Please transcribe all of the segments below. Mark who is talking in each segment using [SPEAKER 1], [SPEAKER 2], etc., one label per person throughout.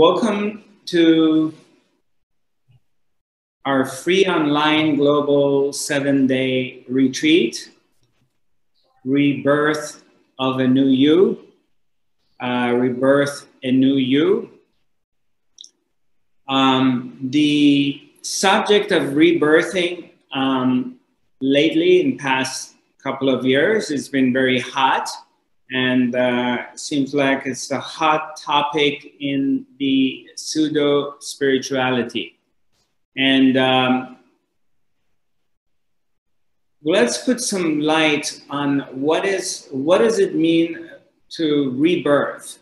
[SPEAKER 1] Welcome to our free online global seven day retreat, Rebirth of a New You, uh, Rebirth a New You. Um, the subject of rebirthing um, lately in past couple of years has been very hot and uh, seems like it's a hot topic in the pseudo spirituality. And um, let's put some light on what is what does it mean to rebirth,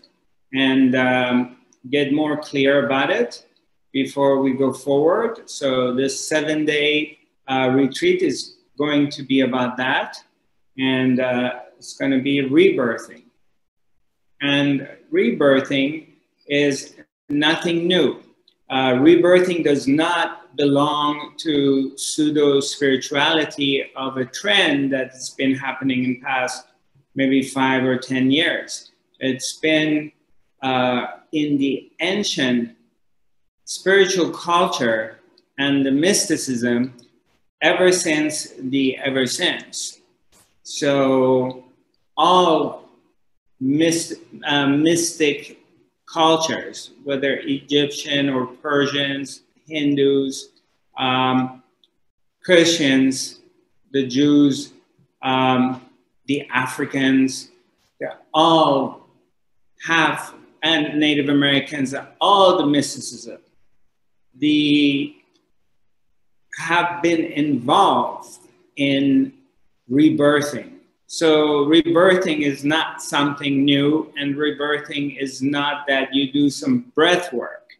[SPEAKER 1] and um, get more clear about it before we go forward. So this seven-day uh, retreat is going to be about that, and uh, it's going to be rebirthing. And rebirthing is nothing new. Uh, rebirthing does not belong to pseudo spirituality of a trend that's been happening in past maybe five or ten years. It's been uh, in the ancient spiritual culture and the mysticism ever since the ever since. So all myst, uh, mystic cultures, whether Egyptian or Persians, Hindus, um, Christians, the Jews, um, the Africans, they all have, and Native Americans, all the mysticism, the have been involved in rebirthing so rebirthing is not something new, and rebirthing is not that you do some breath work,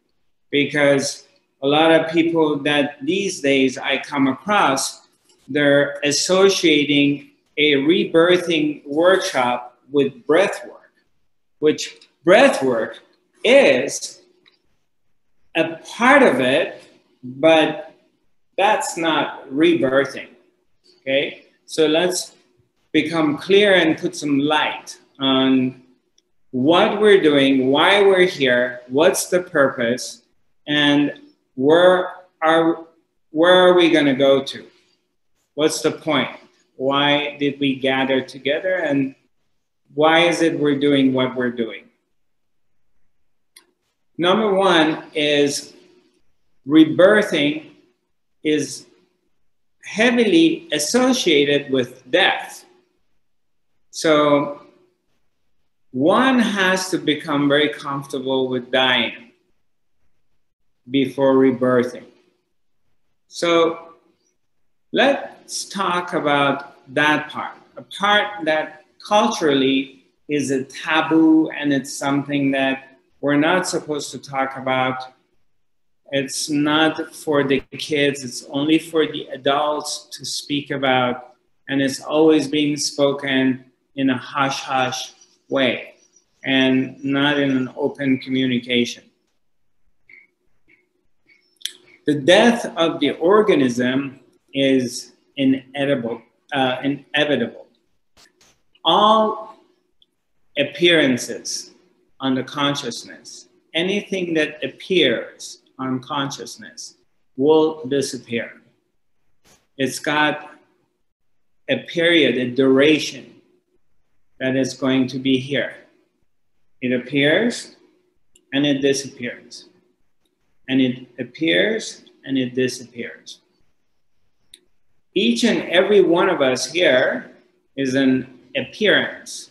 [SPEAKER 1] because a lot of people that these days I come across, they're associating a rebirthing workshop with breath work, which breath work is a part of it, but that's not rebirthing. Okay, so let's become clear and put some light on what we're doing, why we're here, what's the purpose, and where are where are we going to go to? What's the point? Why did we gather together and why is it we're doing what we're doing? Number one is rebirthing is heavily associated with death. So one has to become very comfortable with dying before rebirthing. So let's talk about that part, a part that culturally is a taboo and it's something that we're not supposed to talk about. It's not for the kids, it's only for the adults to speak about, and it's always being spoken in a hush hush way and not in an open communication. The death of the organism is inedible, uh, inevitable. All appearances on the consciousness, anything that appears on consciousness will disappear. It's got a period, a duration that is going to be here. It appears and it disappears. And it appears and it disappears. Each and every one of us here is an appearance.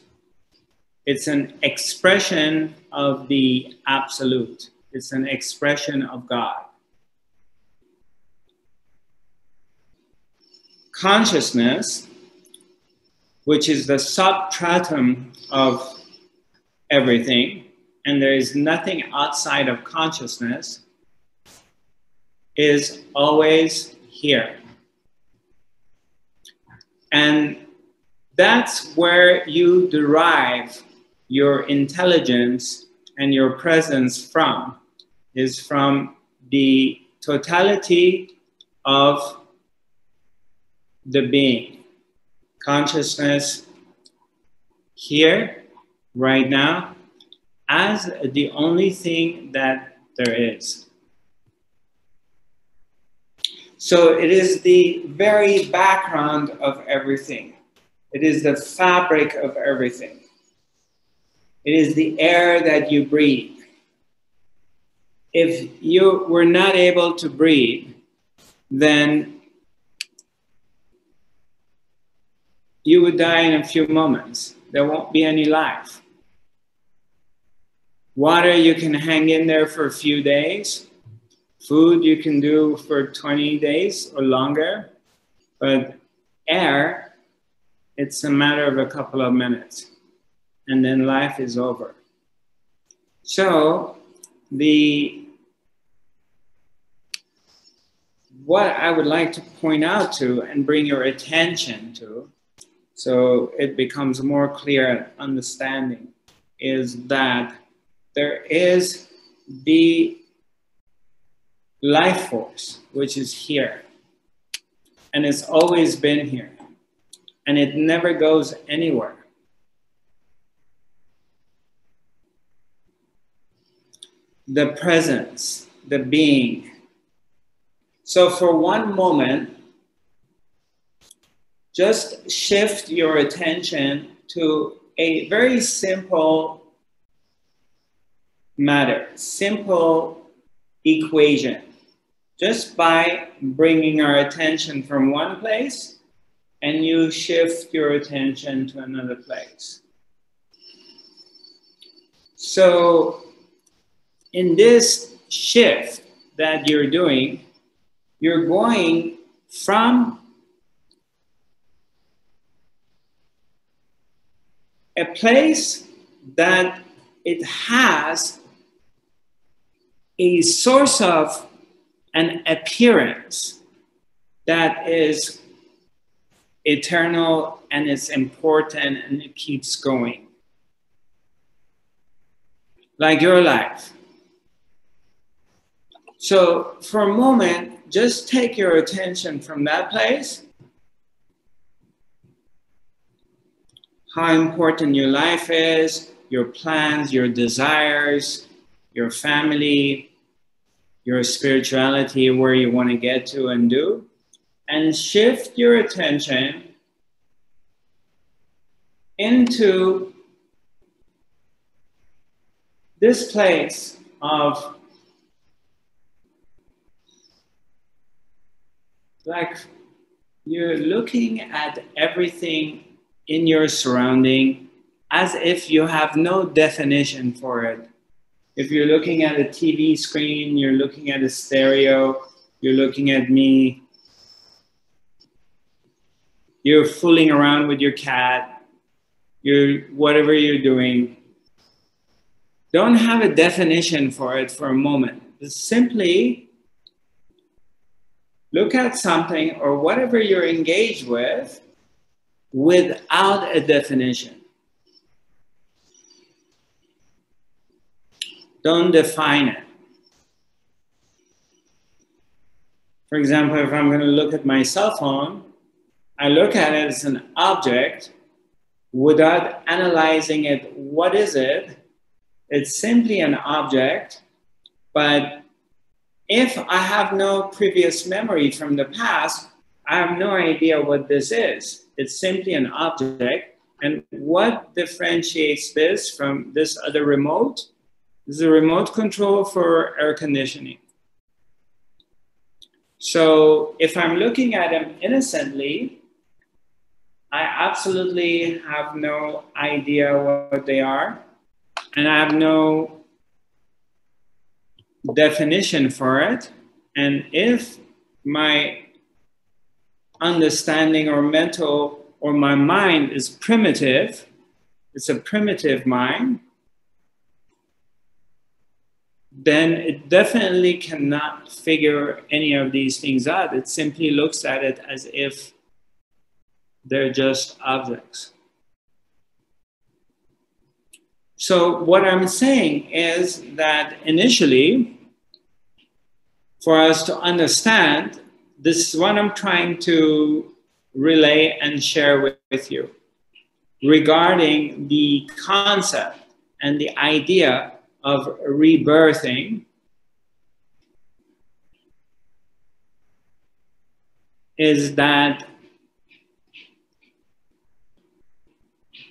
[SPEAKER 1] It's an expression of the absolute. It's an expression of God. Consciousness which is the substratum of everything, and there is nothing outside of consciousness, is always here. And that's where you derive your intelligence and your presence from, is from the totality of the being consciousness here, right now, as the only thing that there is. So it is the very background of everything. It is the fabric of everything. It is the air that you breathe. If you were not able to breathe, then you would die in a few moments. There won't be any life. Water, you can hang in there for a few days. Food, you can do for 20 days or longer. But air, it's a matter of a couple of minutes. And then life is over. So, the what I would like to point out to and bring your attention to so it becomes more clear understanding is that there is the life force which is here and it's always been here and it never goes anywhere. The presence the being. So for one moment just shift your attention to a very simple matter, simple equation, just by bringing our attention from one place and you shift your attention to another place. So, in this shift that you're doing, you're going from a place that it has a source of an appearance that is eternal and it's important and it keeps going. Like your life. So, for a moment, just take your attention from that place how important your life is, your plans, your desires, your family, your spirituality, where you want to get to and do, and shift your attention into this place of like you're looking at everything in your surrounding as if you have no definition for it. If you're looking at a TV screen, you're looking at a stereo, you're looking at me, you're fooling around with your cat, you're whatever you're doing. Don't have a definition for it for a moment. Just simply look at something or whatever you're engaged with without a definition. Don't define it. For example, if I'm going to look at my cell phone, I look at it as an object without analyzing it. What is it? It's simply an object, but if I have no previous memory from the past, I have no idea what this is. It's simply an object. And what differentiates this from this other remote is the remote control for air conditioning. So if I'm looking at them innocently, I absolutely have no idea what they are, and I have no definition for it. And if my understanding or mental or my mind is primitive, it's a primitive mind, then it definitely cannot figure any of these things out. It simply looks at it as if they're just objects. So, what I'm saying is that initially, for us to understand this is what I'm trying to relay and share with, with you regarding the concept and the idea of rebirthing. Is that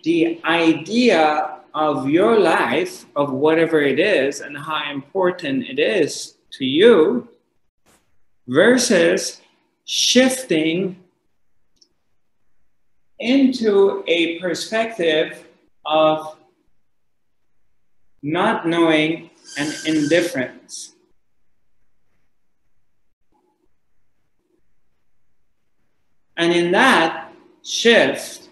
[SPEAKER 1] the idea of your life, of whatever it is, and how important it is to you, versus shifting into a perspective of not knowing and indifference. And in that shift,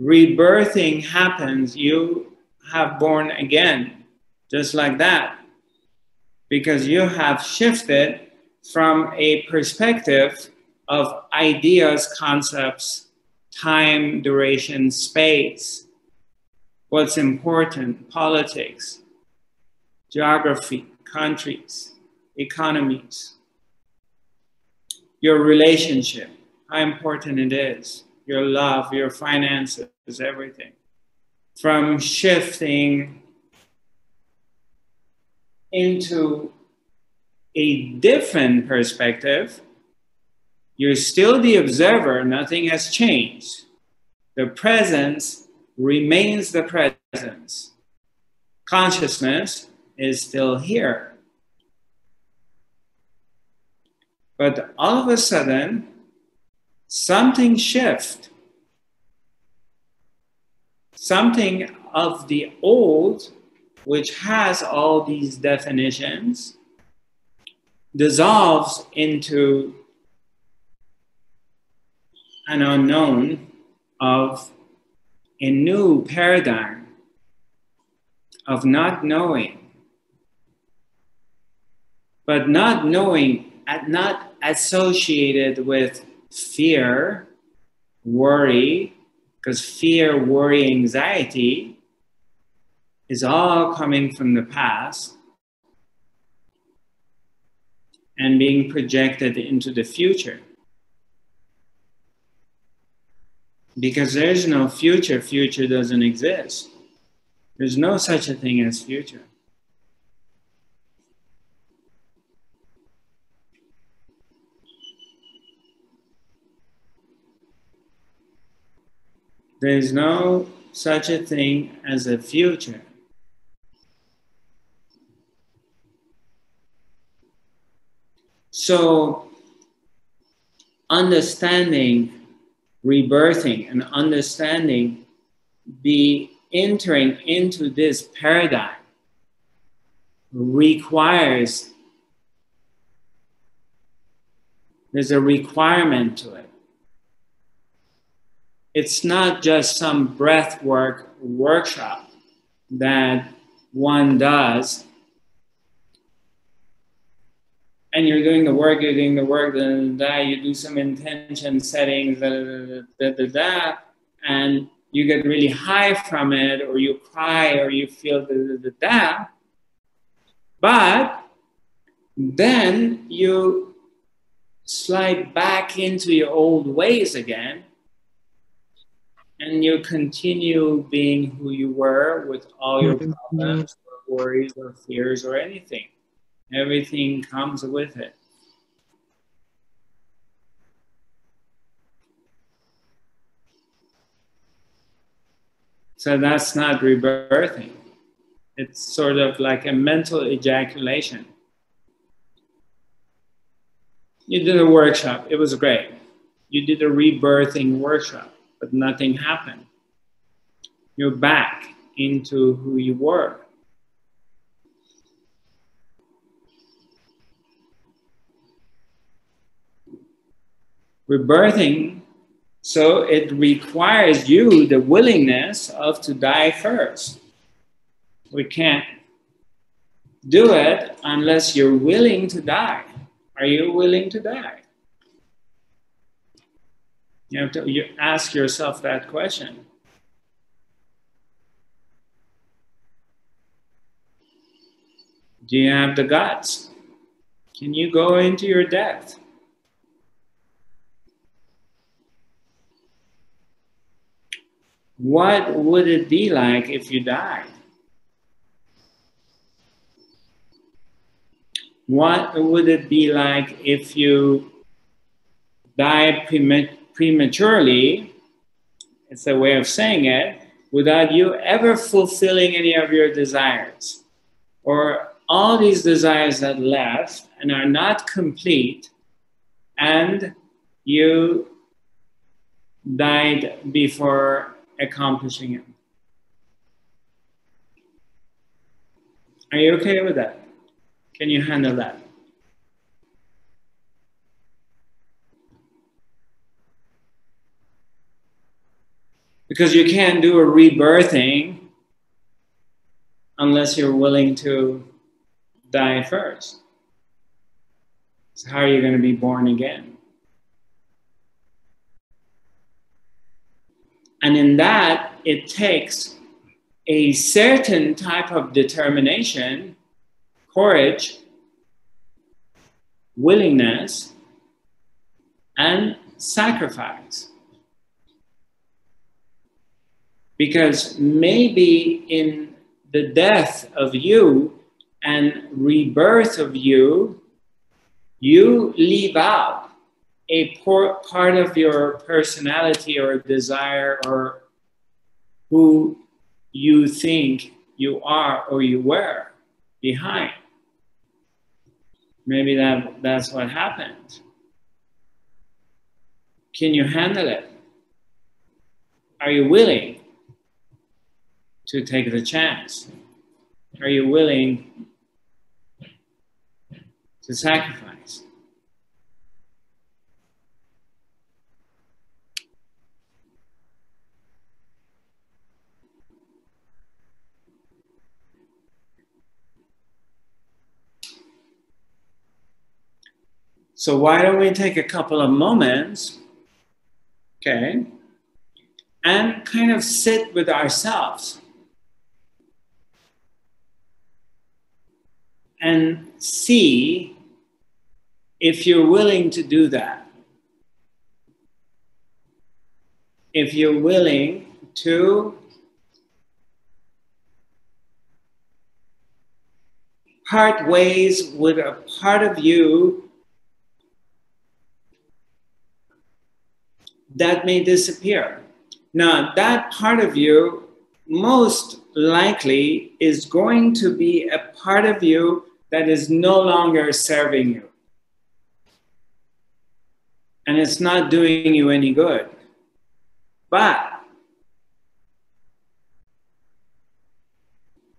[SPEAKER 1] rebirthing happens. You have born again, just like that, because you have shifted from a perspective of ideas, concepts, time, duration, space, what's important, politics, geography, countries, economies, your relationship, how important it is, your love, your finances, everything. From shifting into a different perspective, you're still the observer, nothing has changed. The presence remains the presence. Consciousness is still here. But all of a sudden, something shift. Something of the old, which has all these definitions, dissolves into an unknown of a new paradigm of not knowing. But not knowing, not associated with fear, worry, because fear, worry, anxiety is all coming from the past and being projected into the future. Because there's no future, future doesn't exist. There's no such a thing as future. There's no such a thing as a future. So, understanding rebirthing and understanding the entering into this paradigm requires there's a requirement to it. It's not just some breath work workshop that one does and you're doing the work, you're doing the work, da, da, da, you do some intention settings, da, da, da, da, da, and you get really high from it, or you cry, or you feel da, da, da, da. But then you slide back into your old ways again, and you continue being who you were with all your problems, or worries, or fears, or anything everything comes with it. So that's not rebirthing. It's sort of like a mental ejaculation. You did a workshop, it was great. You did a rebirthing workshop, but nothing happened. You're back into who you were. Rebirthing so it requires you the willingness of to die first. We can't do it unless you're willing to die. Are you willing to die? You have to you ask yourself that question. Do you have the guts? Can you go into your death what would it be like if you died? What would it be like if you died prematurely? It's a way of saying it without you ever fulfilling any of your desires. Or all these desires that left and are not complete, and you died before accomplishing it. Are you okay with that? Can you handle that? Because you can't do a rebirthing unless you're willing to die first. So, how are you going to be born again? And in that, it takes a certain type of determination, courage, willingness, and sacrifice. Because maybe in the death of you and rebirth of you, you leave out a part of your personality or desire or who you think you are or you were behind. Maybe that, that's what happened. Can you handle it? Are you willing to take the chance? Are you willing to sacrifice? So why don't we take a couple of moments, okay, and kind of sit with ourselves and see if you're willing to do that. If you're willing to part ways with a part of you that may disappear. Now, that part of you most likely is going to be a part of you that is no longer serving you. And it's not doing you any good. But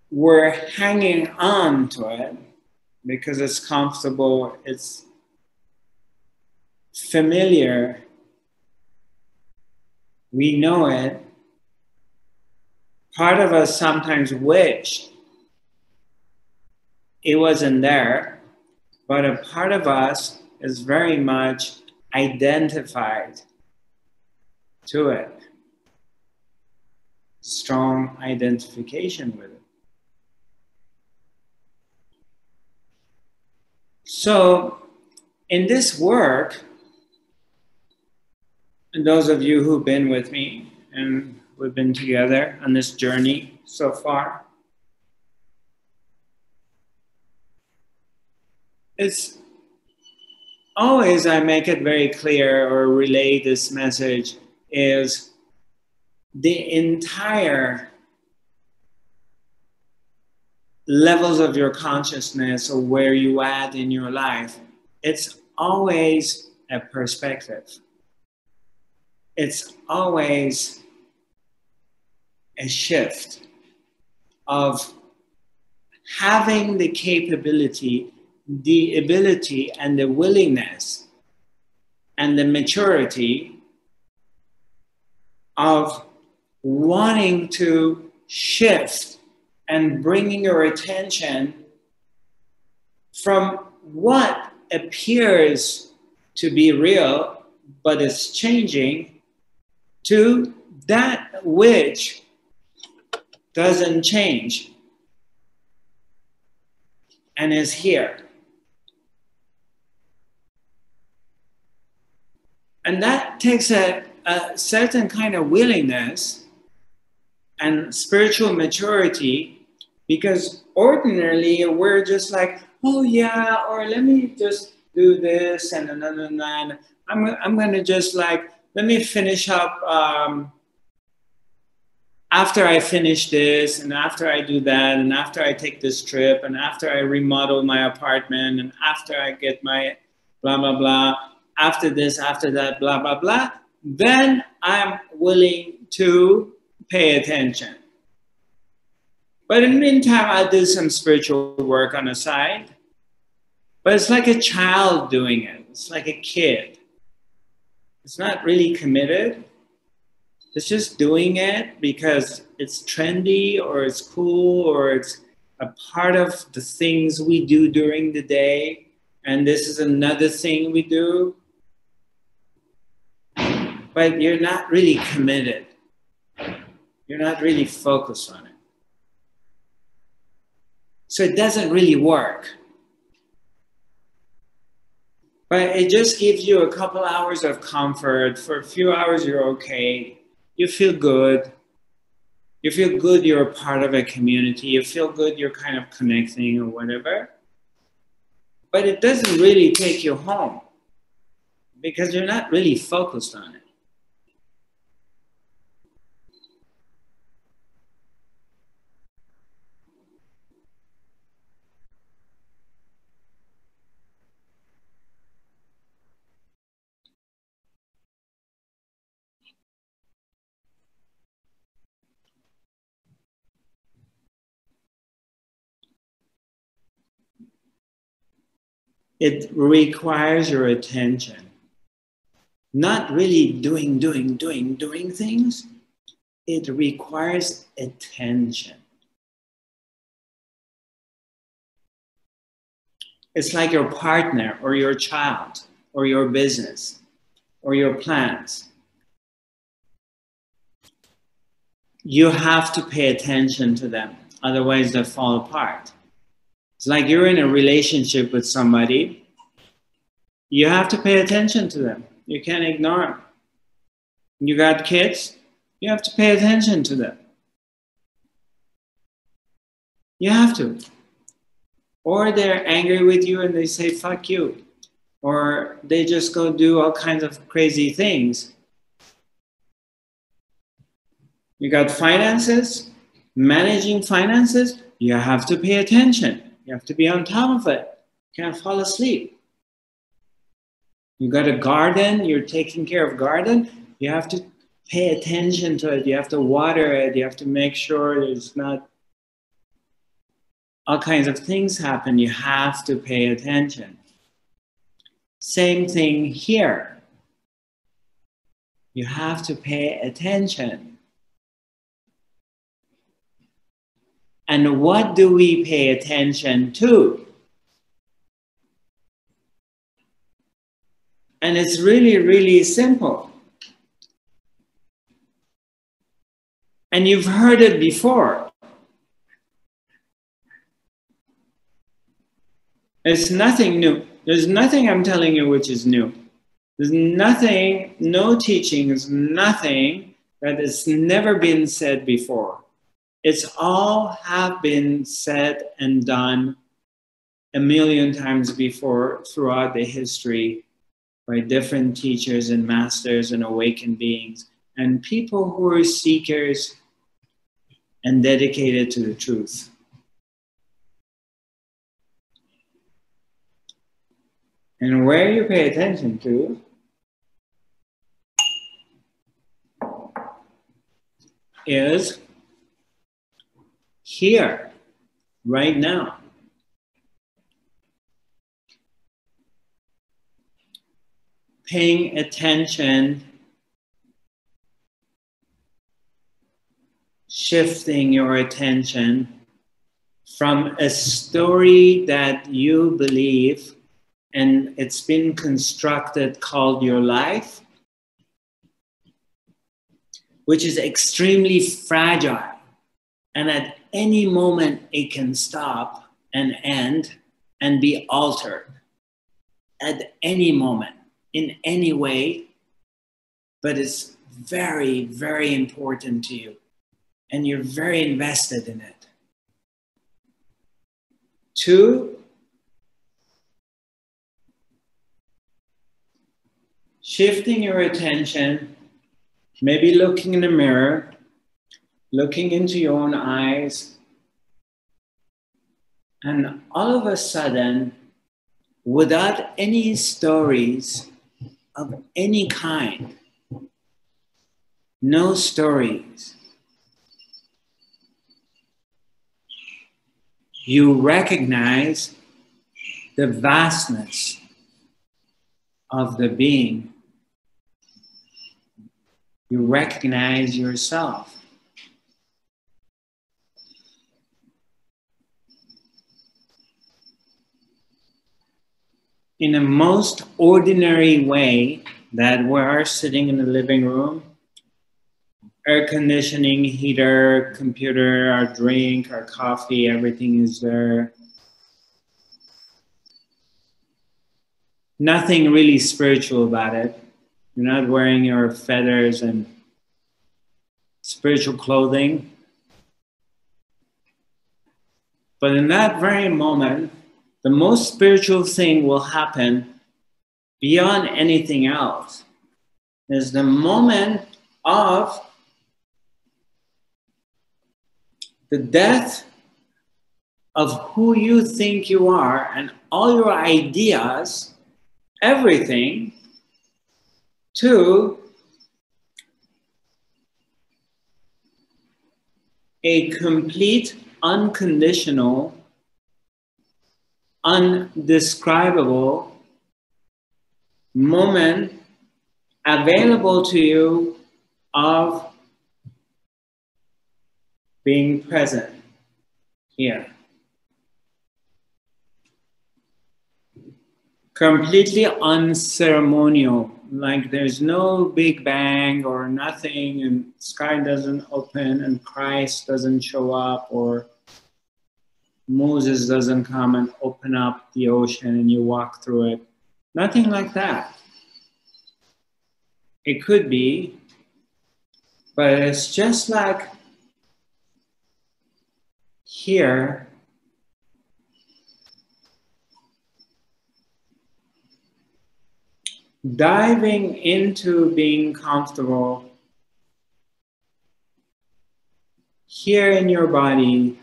[SPEAKER 1] we're hanging on to it because it's comfortable, it's familiar, we know it. Part of us sometimes wish it wasn't there, but a part of us is very much identified to it. Strong identification with it. So, in this work, and those of you who've been with me and we've been together on this journey so far. It's always I make it very clear or relay this message is the entire levels of your consciousness or where you at in your life, it's always a perspective it's always a shift of having the capability, the ability, and the willingness and the maturity of wanting to shift and bringing your attention from what appears to be real but is changing to that which doesn't change and is here. And that takes a, a certain kind of willingness and spiritual maturity because ordinarily we're just like, oh yeah, or let me just do this and and I'm, I'm to just like, let me finish up um, after I finish this and after I do that and after I take this trip and after I remodel my apartment and after I get my blah, blah, blah, after this, after that, blah, blah, blah, then I'm willing to pay attention. But in the meantime, I'll do some spiritual work on the side. But it's like a child doing it. It's like a kid. It's not really committed. It's just doing it because it's trendy or it's cool or it's a part of the things we do during the day. And this is another thing we do. But you're not really committed. You're not really focused on it. So it doesn't really work. But it just gives you a couple hours of comfort. For a few hours, you're okay. You feel good. You feel good you're a part of a community. You feel good you're kind of connecting or whatever. But it doesn't really take you home because you're not really focused on it. It requires your attention. Not really doing, doing, doing, doing things. It requires attention. It's like your partner or your child or your business or your plans. You have to pay attention to them, otherwise, they fall apart. It's like you're in a relationship with somebody. You have to pay attention to them. You can't ignore them. You got kids, you have to pay attention to them. You have to. Or they're angry with you and they say, fuck you. Or they just go do all kinds of crazy things. You got finances, managing finances, you have to pay attention. You have to be on top of it. You can't fall asleep. You got a garden, you're taking care of garden, you have to pay attention to it. You have to water it. You have to make sure there's not all kinds of things happen. You have to pay attention. Same thing here. You have to pay attention. And what do we pay attention to? And it's really, really simple. And you've heard it before. It's nothing new. There's nothing I'm telling you which is new. There's nothing, no teaching is nothing that has never been said before. It's all have been said and done a million times before throughout the history by different teachers and masters and awakened beings and people who are seekers and dedicated to the truth. And where you pay attention to is here, right now. Paying attention, shifting your attention from a story that you believe and it's been constructed called your life, which is extremely fragile. And at any moment it can stop and end and be altered at any moment in any way, but it's very, very important to you. and you're very invested in it. Two, shifting your attention, maybe looking in the mirror, looking into your own eyes, and all of a sudden, without any stories of any kind, no stories, you recognize the vastness of the being. You recognize yourself. In a most ordinary way, that we are sitting in the living room air conditioning, heater, computer, our drink, our coffee, everything is there. Nothing really spiritual about it. You're not wearing your feathers and spiritual clothing. But in that very moment, the most spiritual thing will happen beyond anything else is the moment of the death of who you think you are and all your ideas, everything, to a complete, unconditional, undescribable moment available to you of being present here. Completely unceremonial, like there's no big bang or nothing, and sky doesn't open, and Christ doesn't show up, or Moses doesn't come and open up the ocean and you walk through it. Nothing like that. It could be, but it's just like here, diving into being comfortable here in your body.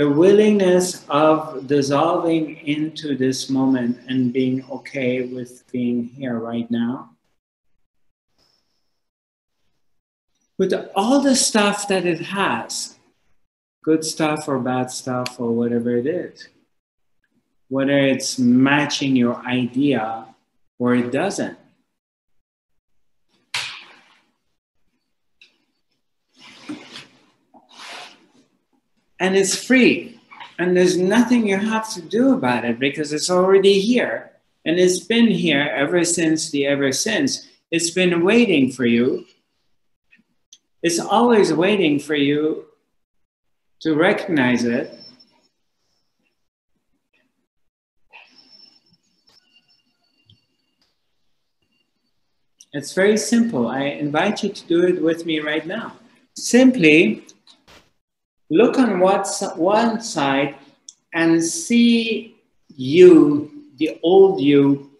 [SPEAKER 1] The willingness of dissolving into this moment and being okay with being here right now. with all the stuff that it has good stuff or bad stuff or whatever it is whether it's matching your idea or it doesn't and it's free and there's nothing you have to do about it because it's already here and it's been here ever since the ever since it's been waiting for you it's always waiting for you to recognize it. It's very simple. I invite you to do it with me right now. Simply look on what's one side and see you, the old you,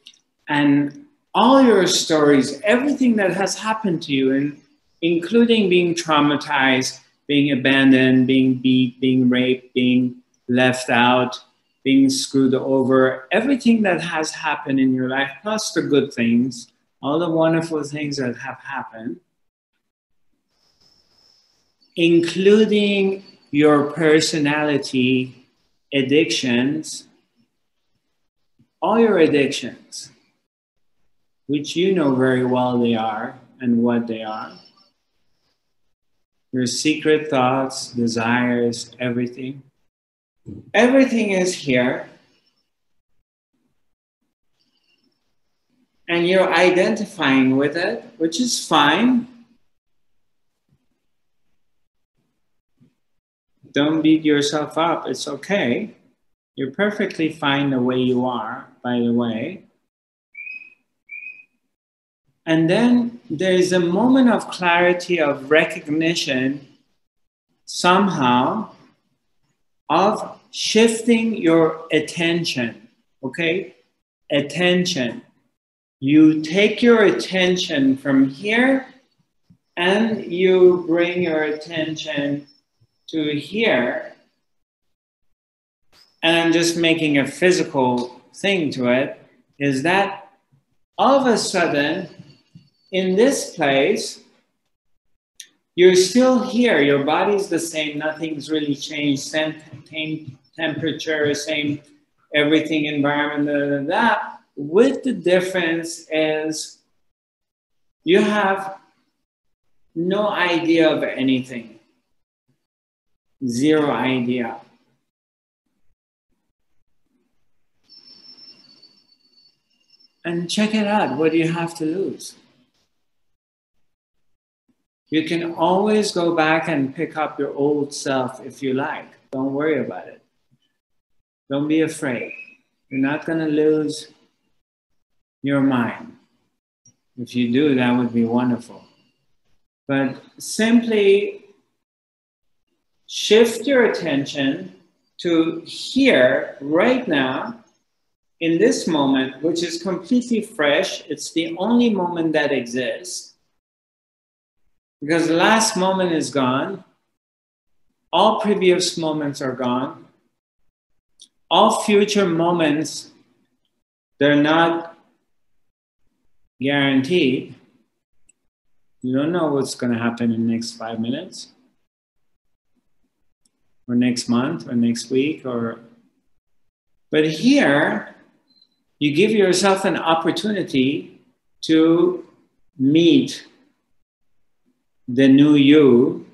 [SPEAKER 1] and all your stories, everything that has happened to you in including being traumatized, being abandoned, being beat, being raped, being left out, being screwed over, everything that has happened in your life, plus the good things, all the wonderful things that have happened, including your personality addictions, all your addictions, which you know very well they are and what they are your secret thoughts, desires, everything. Everything is here. And you're identifying with it, which is fine. Don't beat yourself up, it's okay. You're perfectly fine the way you are, by the way. And then there is a moment of clarity, of recognition, somehow, of shifting your attention. Okay? Attention. You take your attention from here and you bring your attention to here. And I'm just making a physical thing to it. Is that all of a sudden, in this place, you're still here. Your body's the same. Nothing's really changed. Same, temperature, same everything, environment, da, da, da. With the difference is you have no idea of anything. Zero idea. And check it out. What do you have to lose? You can always go back and pick up your old self if you like. Don't worry about it. Don't be afraid. You're not going to lose your mind. If you do, that would be wonderful. But simply shift your attention to here, right now, in this moment, which is completely fresh. It's the only moment that exists. Because the last moment is gone, all previous moments are gone, all future moments, they're not guaranteed. You don't know what's going to happen in the next five minutes, or next month, or next week, or. But here, you give yourself an opportunity to meet the new you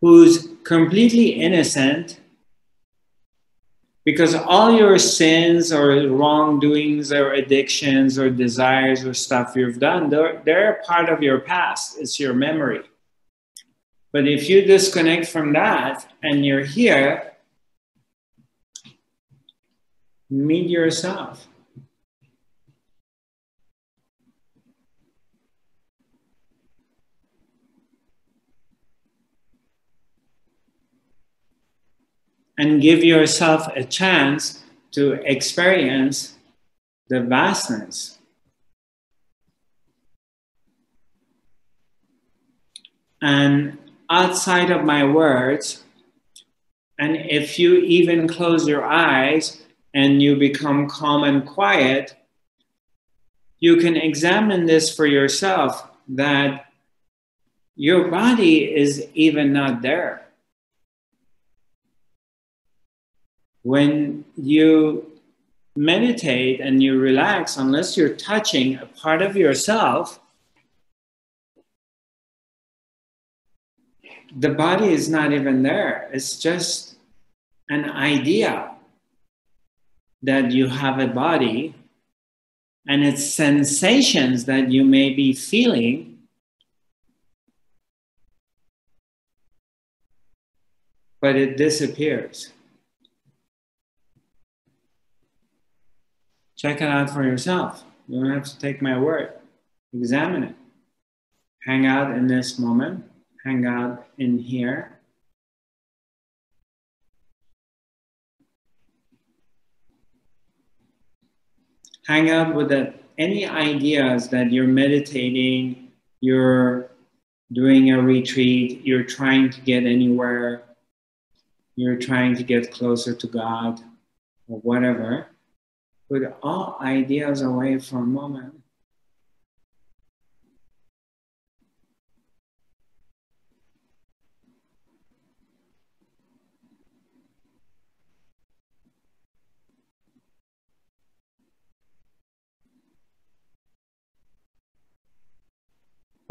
[SPEAKER 1] who's completely innocent because all your sins or wrongdoings or addictions or desires or stuff you've done they're, they're part of your past it's your memory but if you disconnect from that and you're here meet yourself and give yourself a chance to experience the vastness. And outside of my words, and if you even close your eyes and you become calm and quiet, you can examine this for yourself that your body is even not there. when you meditate and you relax, unless you're touching a part of yourself, the body is not even there. It's just an idea that you have a body and it's sensations that you may be feeling. But it disappears. Check it out for yourself. You don't have to take my word. Examine it. Hang out in this moment. Hang out in here. Hang out with the, any ideas that you're meditating, you're doing a retreat, you're trying to get anywhere, you're trying to get closer to God, or whatever put all ideas away for a moment.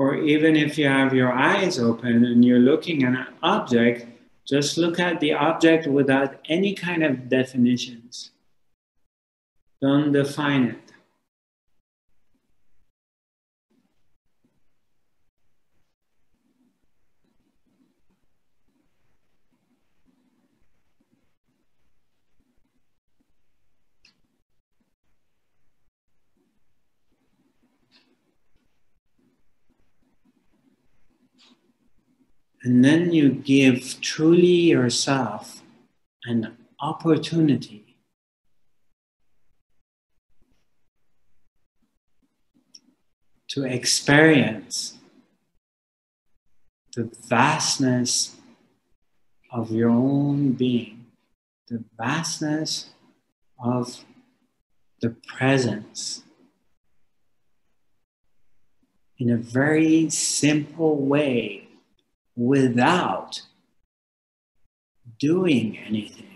[SPEAKER 1] Or even if you have your eyes open and you're looking at an object, just look at the object without any kind of definitions. Don't define it. And then you give truly yourself an opportunity. To experience the vastness of your own being, the vastness of the presence. In a very simple way without doing anything.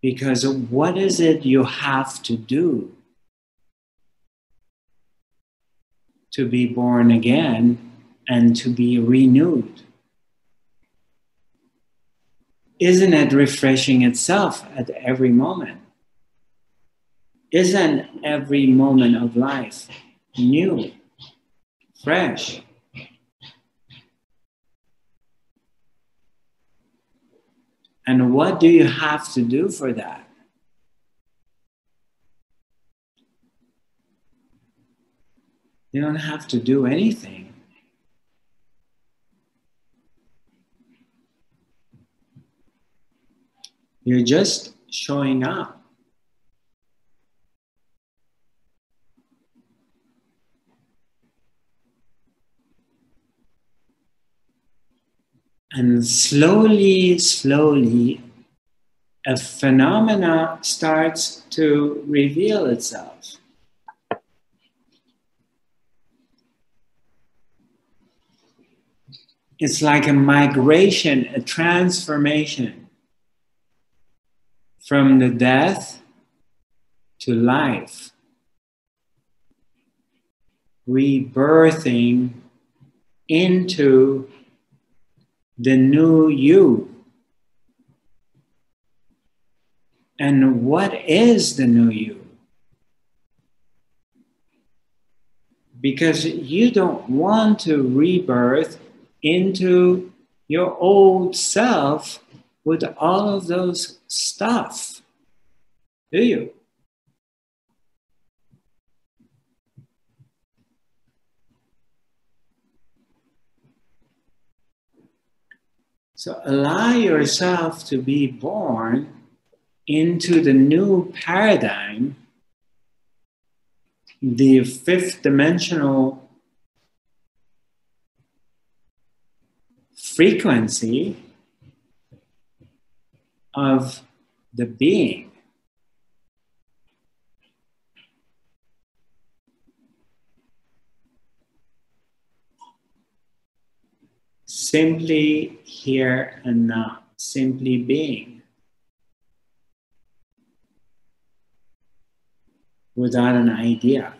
[SPEAKER 1] Because what is it you have to do to be born again and to be renewed? Isn't it refreshing itself at every moment? Isn't every moment of life new, fresh? And what do you have to do for that? You don't have to do anything. You're just showing up. And slowly, slowly, a phenomena starts to reveal itself. It's like a migration, a transformation from the death to life, rebirthing into the new you. And what is the new you? Because you don't want to rebirth into your old self with all of those stuff, do you? So allow yourself to be born into the new paradigm, the fifth dimensional frequency of the being. Simply here and now, simply being. Without an idea.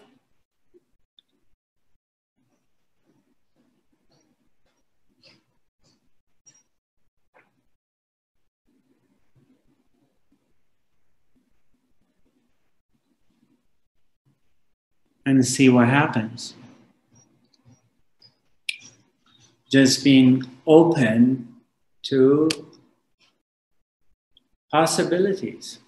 [SPEAKER 1] and see what happens. Just being open to possibilities.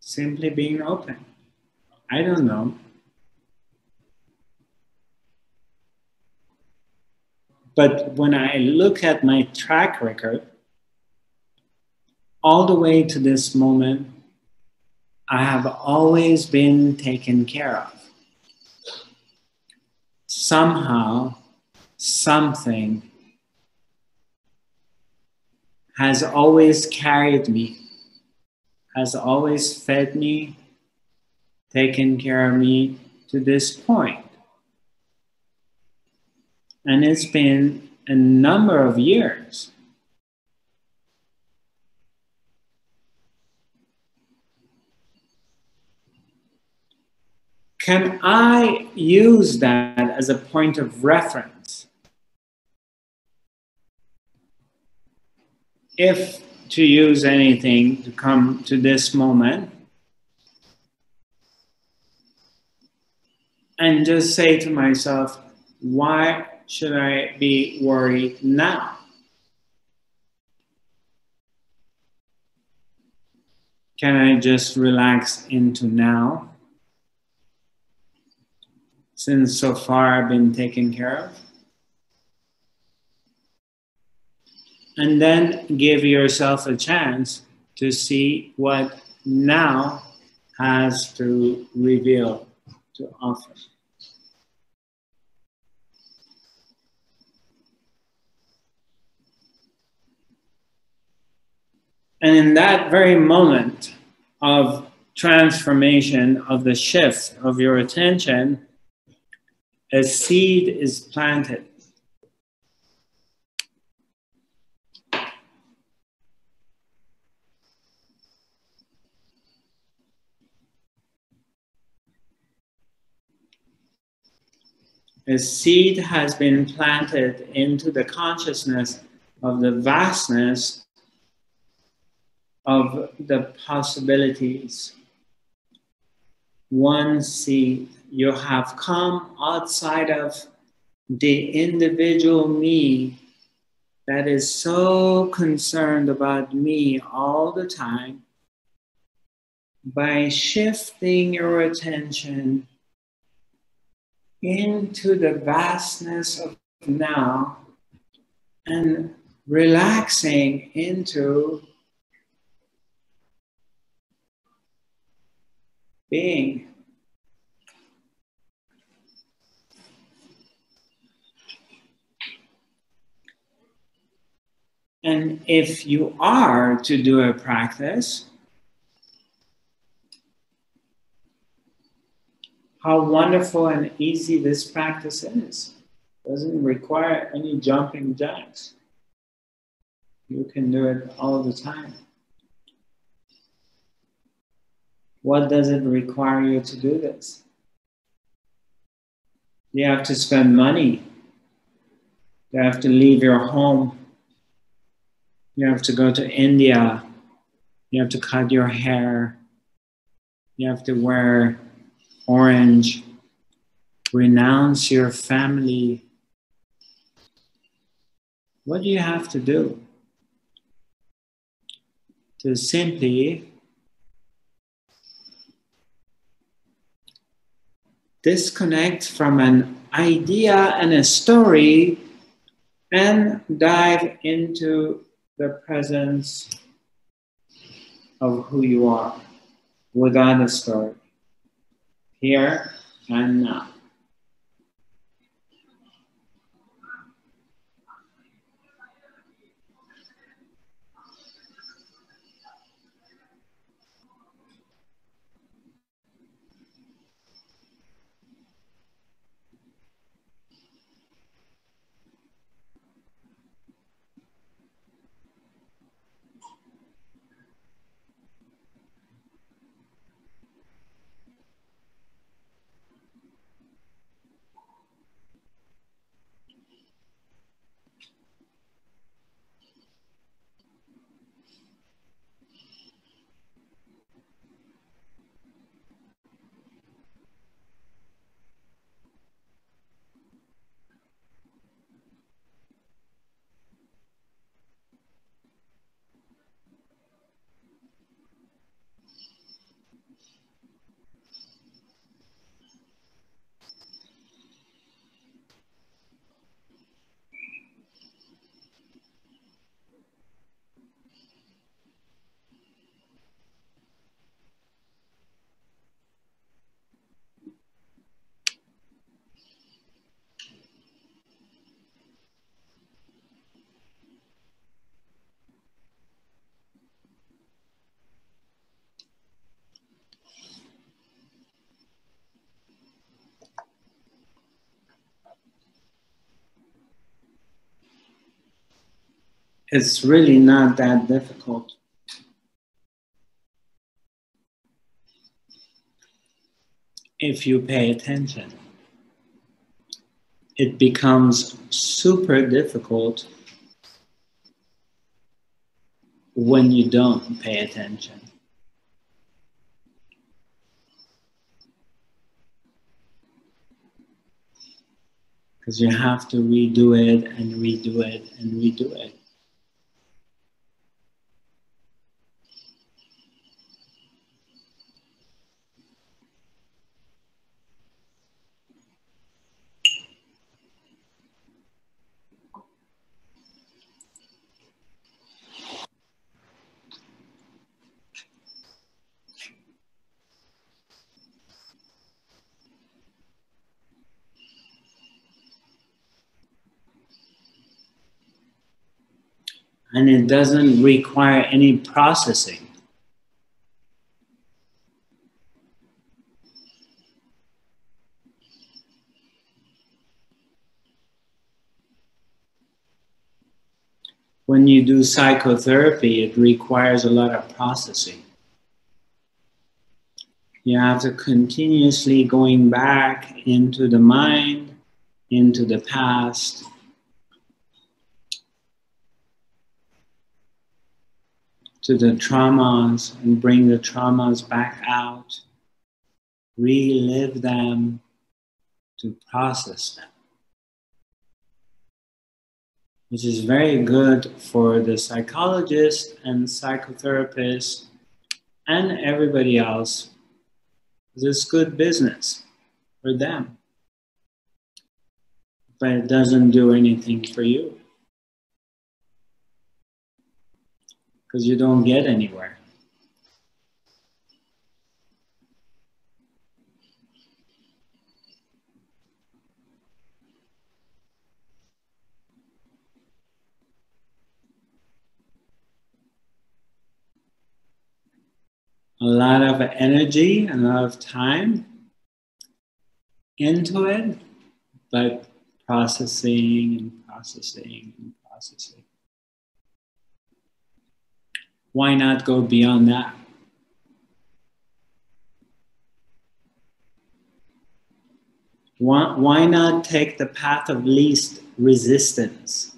[SPEAKER 1] Simply being open. I don't know. But when I look at my track record, all the way to this moment, I have always been taken care of. Somehow, something has always carried me, has always fed me, taken care of me to this point. And it's been a number of years. Can I use that as a point of reference? If to use anything to come to this moment, and just say to myself, why should I be worried now? Can I just relax into now? Since so far been taken care of. And then give yourself a chance to see what now has to reveal, to offer. And in that very moment of transformation, of the shift of your attention, a seed is planted. A seed has been planted into the consciousness of the vastness of the possibilities. One seed, you have come outside of the individual me that is so concerned about me all the time by shifting your attention into the vastness of now and relaxing into being. And if you are to do a practice, how wonderful and easy this practice is. Doesn't require any jumping jacks. You can do it all the time. What does it require you to do this? You have to spend money. You have to leave your home. You have to go to India. You have to cut your hair. You have to wear orange. Renounce your family. What do you have to do? To simply disconnect from an idea and a story and dive into the presence of who you are without a story, here and now. It's really not that difficult. If you pay attention, it becomes super difficult when you don't pay attention. Because you have to redo it and redo it and redo it. And it doesn't require any processing. When you do psychotherapy, it requires a lot of processing. You have to continuously going back into the mind, into the past, to the traumas and bring the traumas back out, relive them, to process them. Which is very good for the psychologist and psychotherapist and everybody else. It's good business for them. But it doesn't do anything for you. Because you don't get anywhere. a lot of energy and a lot of time into it, but processing and processing and processing. Why not go beyond that? Why, not take the path of least resistance,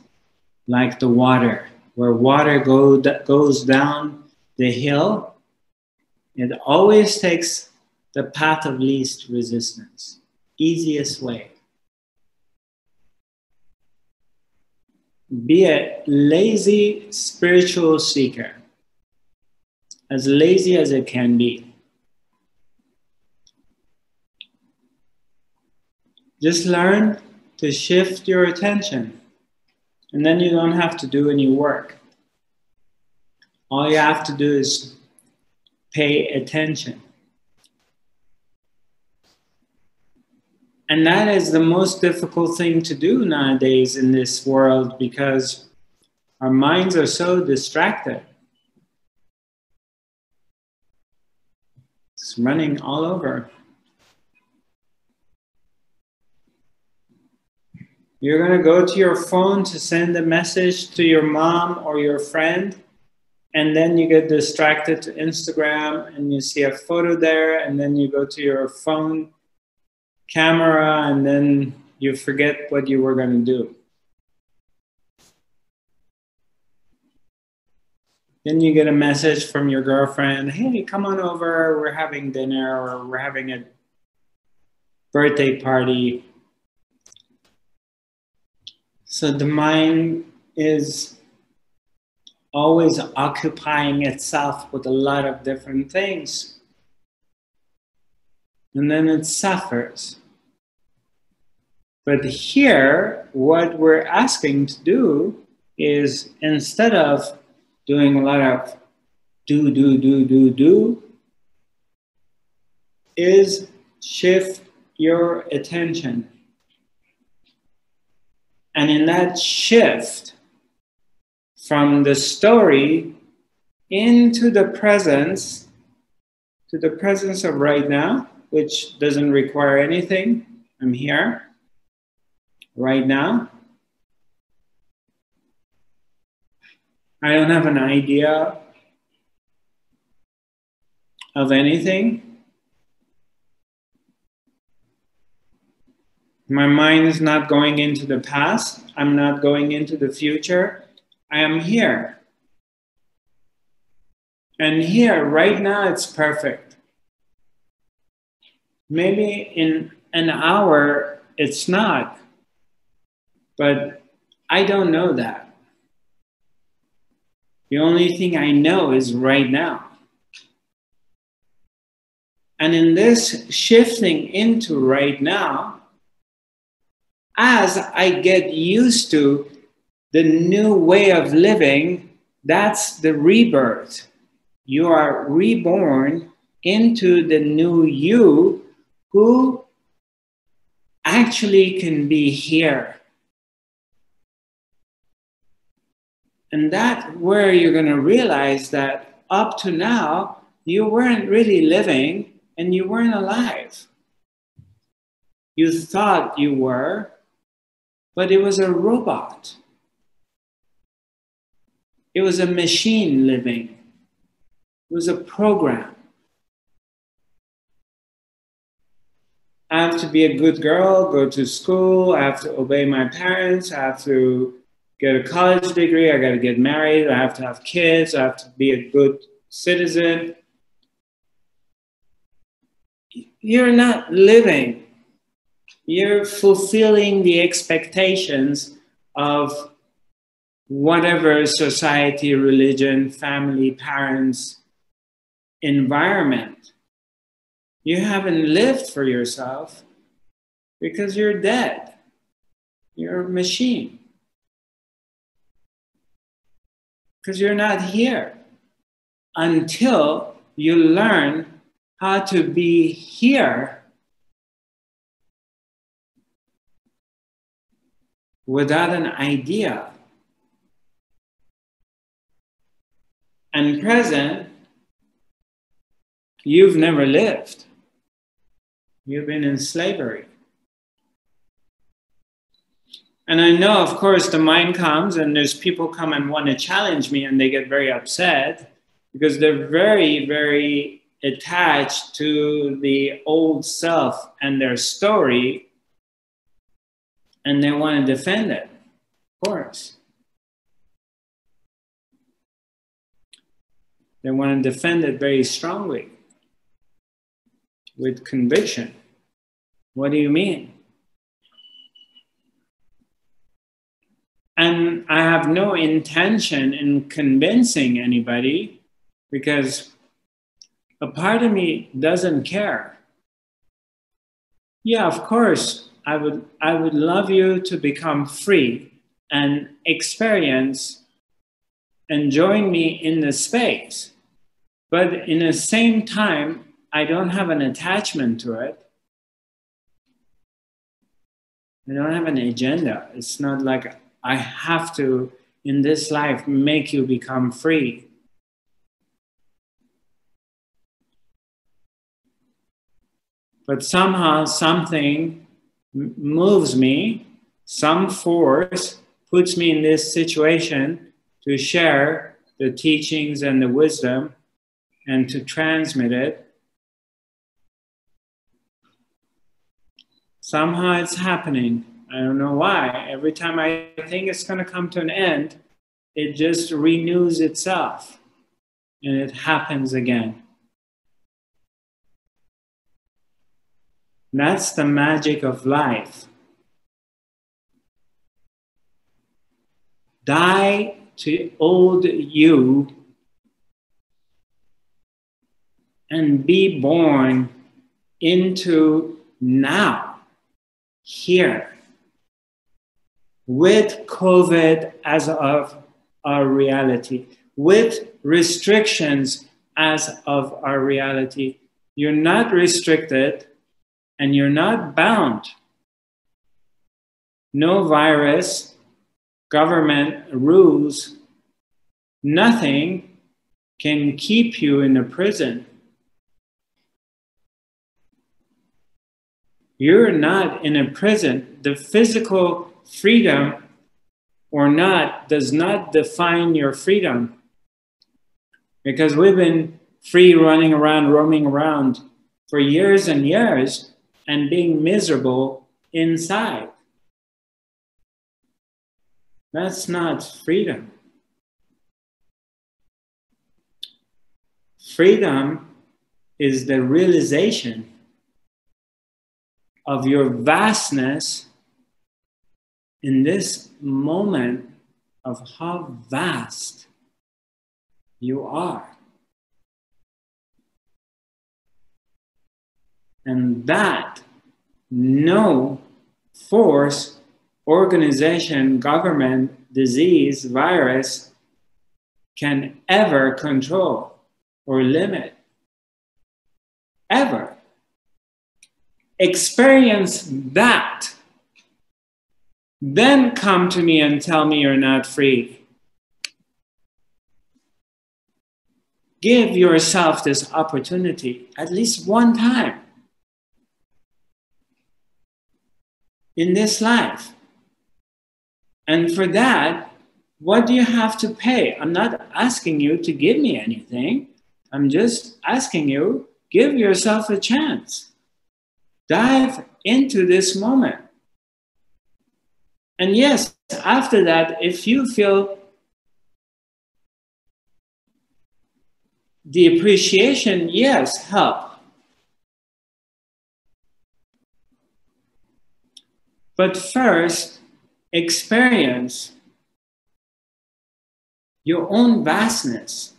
[SPEAKER 1] like the water, where water go, goes down the hill? It always takes the path of least resistance, easiest way. Be a lazy spiritual seeker as lazy as it can be. Just learn to shift your attention, and then you don't have to do any work. All you have to do is pay attention. And that is the most difficult thing to do nowadays in this world because our minds are so distracted. Running all over. You're going to go to your phone to send a message to your mom or your friend, and then you get distracted to Instagram and you see a photo there, and then you go to your phone camera, and then you forget what you were going to do. Then you get a message from your girlfriend, hey, come on over, we're having dinner or we're having a birthday party. So the mind is always occupying itself with a lot of different things. And then it suffers. But here, what we're asking to do is instead of doing a lot of do, do, do, do, do, is shift your attention. And in that shift from the story into the presence, to the presence of right now, which doesn't require anything, I'm here right now. I don't have an idea of anything. My mind is not going into the past. I'm not going into the future. I am here. And here, right now, it's perfect. Maybe in an hour, it's not. But I don't know that. The only thing I know is right now. And in this shifting into right now, as I get used to the new way of living, that's the rebirth. You are reborn into the new you who actually can be here and that where you're going to realize that up to now you weren't really living and you weren't alive. You thought you were but it was a robot. It was a machine living. It was a program. I have to be a good girl, go to school, I have to obey my parents, I have to get a college degree, I got to get married, I have to have kids, I have to be a good citizen. You're not living, you're fulfilling the expectations of whatever society, religion, family, parents, environment. You haven't lived for yourself because you're dead. You're a machine. Because you're not here until you learn how to be here without an idea. And present, you've never lived. You've been in slavery. And I know, of course, the mind comes and there's people come and want to challenge me and they get very upset because they're very, very attached to the old self and their story and they want to defend it, of course. They want to defend it very strongly with conviction. What do you mean? And I have no intention in convincing anybody because a part of me doesn't care. Yeah, of course, I would, I would love you to become free and experience and join me in the space. But in the same time, I don't have an attachment to it. I don't have an agenda. It's not like I have to, in this life, make you become free. But somehow something moves me, some force puts me in this situation to share the teachings and the wisdom and to transmit it Somehow it's happening. I don't know why. Every time I think it's going to come to an end, it just renews itself and it happens again. That's the magic of life. Die to old you and be born into now here with COVID as of our reality, with restrictions as of our reality. You're not restricted and you're not bound. No virus, government rules, nothing can keep you in a prison. You're not in a prison. The physical freedom or not does not define your freedom. Because we've been free running around, roaming around for years and years and being miserable inside. That's not freedom. Freedom is the realization of your vastness in this moment of how vast you are. And that no force, organization, government, disease, virus can ever control or limit. Ever experience that, then come to me and tell me you're not free. give yourself this opportunity at least one time in this life. And for that, what do you have to pay? I'm not asking you to give me anything. I'm just asking you, give yourself a chance. Dive into this moment. And yes, after that, if you feel the appreciation, yes, help. But first, experience your own vastness.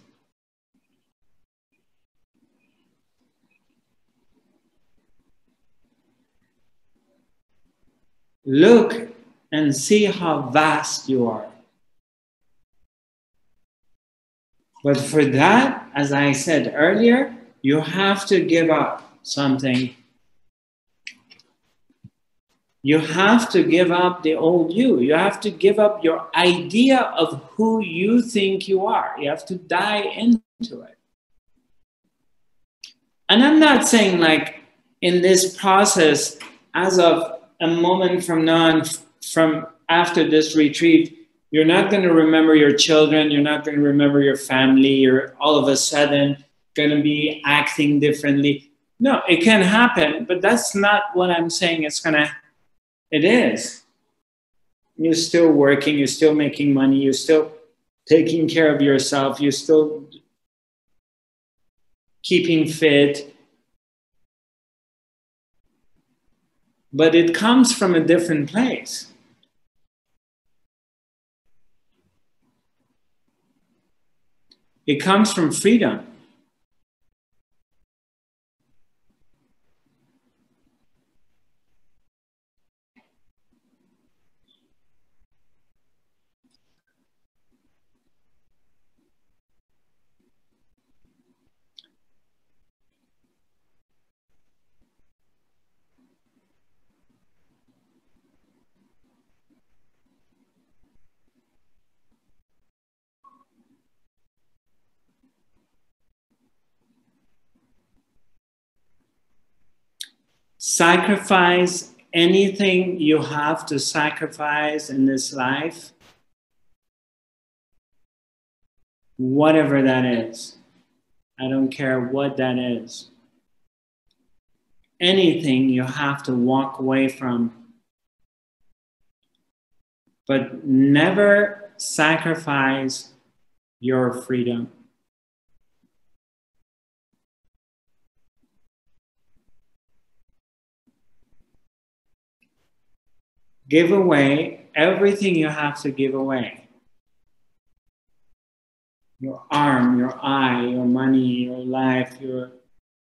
[SPEAKER 1] Look and see how vast you are. But for that, as I said earlier, you have to give up something. You have to give up the old you. You have to give up your idea of who you think you are. You have to die into it. And I'm not saying, like, in this process, as of a moment from now on, from after this retreat, you're not going to remember your children, you're not going to remember your family, you're all of a sudden going to be acting differently. No, it can happen, but that's not what I'm saying it's going to, it is. You're still working, you're still making money, you're still taking care of yourself, you're still keeping fit. But it comes from a different place. It comes from freedom. Sacrifice anything you have to sacrifice in this life, whatever that is. I don't care what that is. Anything you have to walk away from. But never sacrifice your freedom. Give away everything you have to give away. Your arm, your eye, your money, your life, your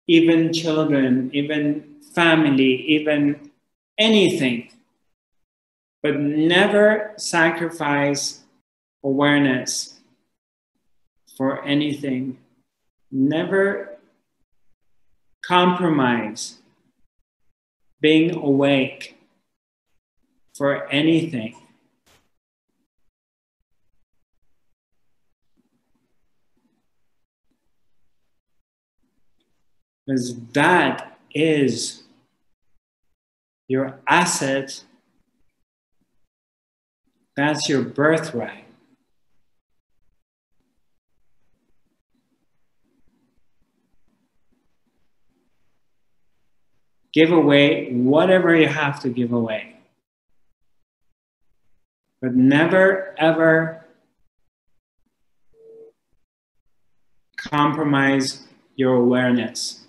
[SPEAKER 1] even children, even family, even anything. But never sacrifice awareness for anything. Never compromise being awake for anything. Because that is your asset, that's your birthright. Give away whatever you have to give away but never ever compromise your awareness.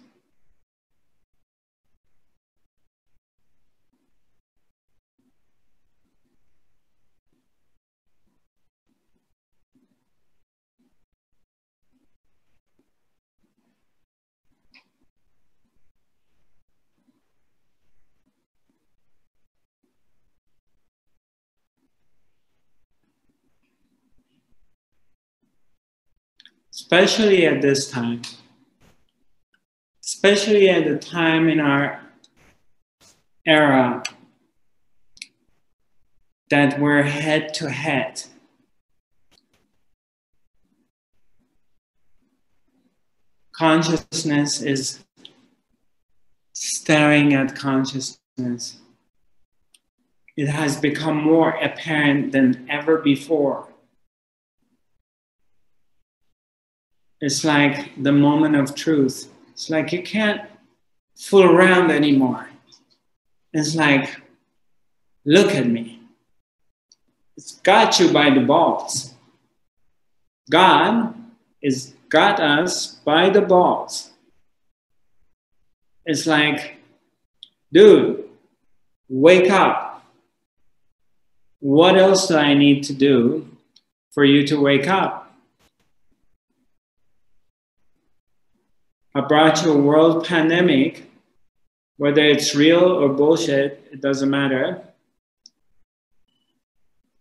[SPEAKER 1] Especially at this time, especially at the time in our era that we're head to head. consciousness is staring at consciousness. It has become more apparent than ever before. It's like the moment of truth. It's like you can't fool around anymore. It's like, look at me. It's got you by the balls. God is got us by the balls. It's like, dude, wake up. What else do I need to do for you to wake up? I brought you a world pandemic, whether it's real or bullshit, it doesn't matter.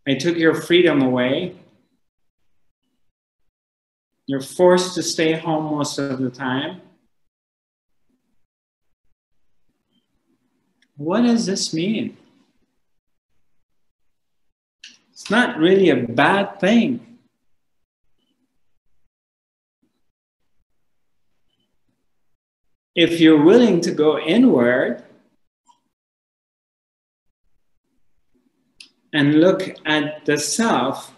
[SPEAKER 1] I took your freedom away. You're forced to stay home most of the time. What does this mean? It's not really a bad thing. If you're willing to go inward and look at the self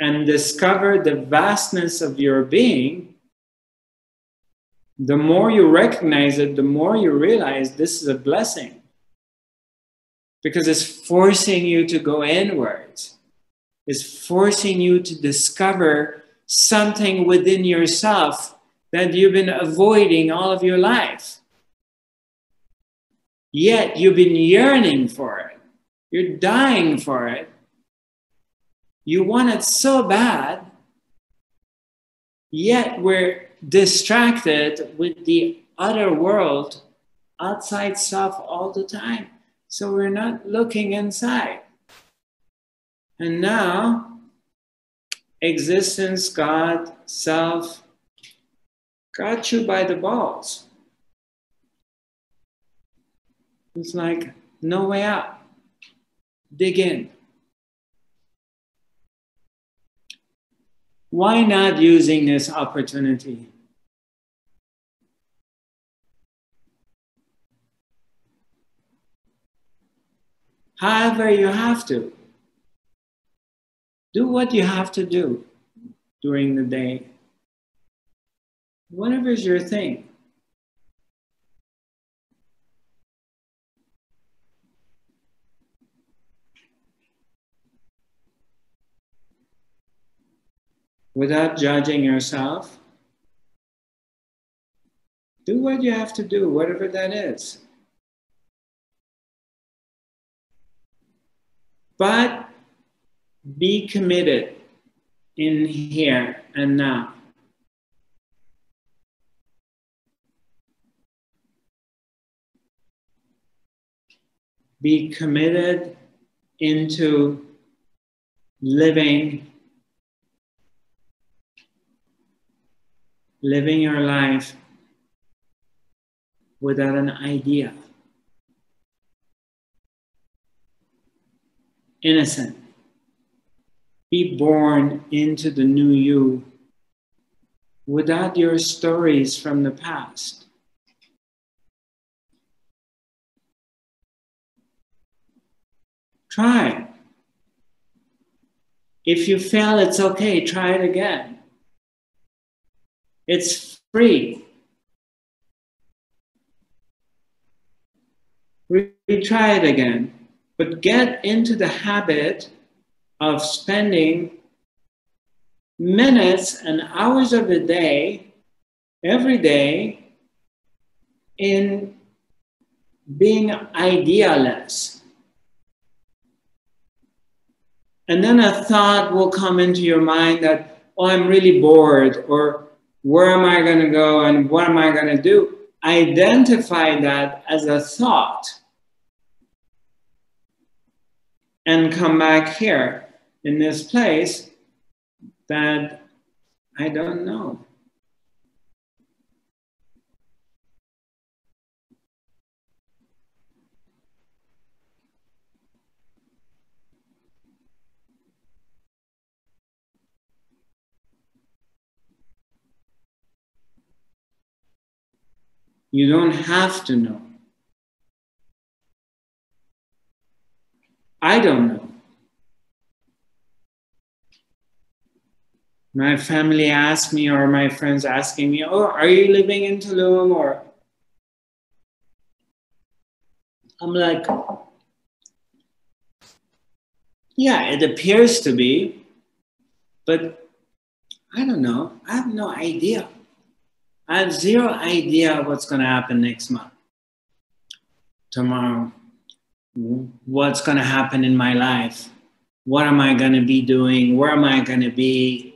[SPEAKER 1] and discover the vastness of your being, the more you recognize it, the more you realize this is a blessing. Because it's forcing you to go inwards, it's forcing you to discover something within yourself that you've been avoiding all of your life. Yet you've been yearning for it, you're dying for it. You want it so bad, yet we're distracted with the other world outside self all the time. So we're not looking inside. And now, existence, God, self, got you by the balls. It's like, no way out. Dig in. Why not using this opportunity? However, you have to. Do what you have to do during the day. Whatever's your thing. without judging yourself. Do what you have to do, whatever that is. But be committed in here and now. Be committed into living living your life without an idea. Innocent. Be born into the new you without your stories from the past. Try. If you fail, it's okay. Try it again. It's free. Retry it again, but get into the habit of spending minutes and hours of the day, every day, in being idealist. And then a thought will come into your mind that, oh, I'm really bored, or where am I going to go and what am I going to do? Identify that as a thought and come back here in this place that I don't know. You don't have to know. I don't know. My family asked me, or my friends asking me, Oh, are you living in Tulum? Or I'm like, Yeah, it appears to be, but I don't know. I have no idea. I have zero idea what's going to happen next month, tomorrow, what's going to happen in my life. What am I going to be doing? Where am I going to be?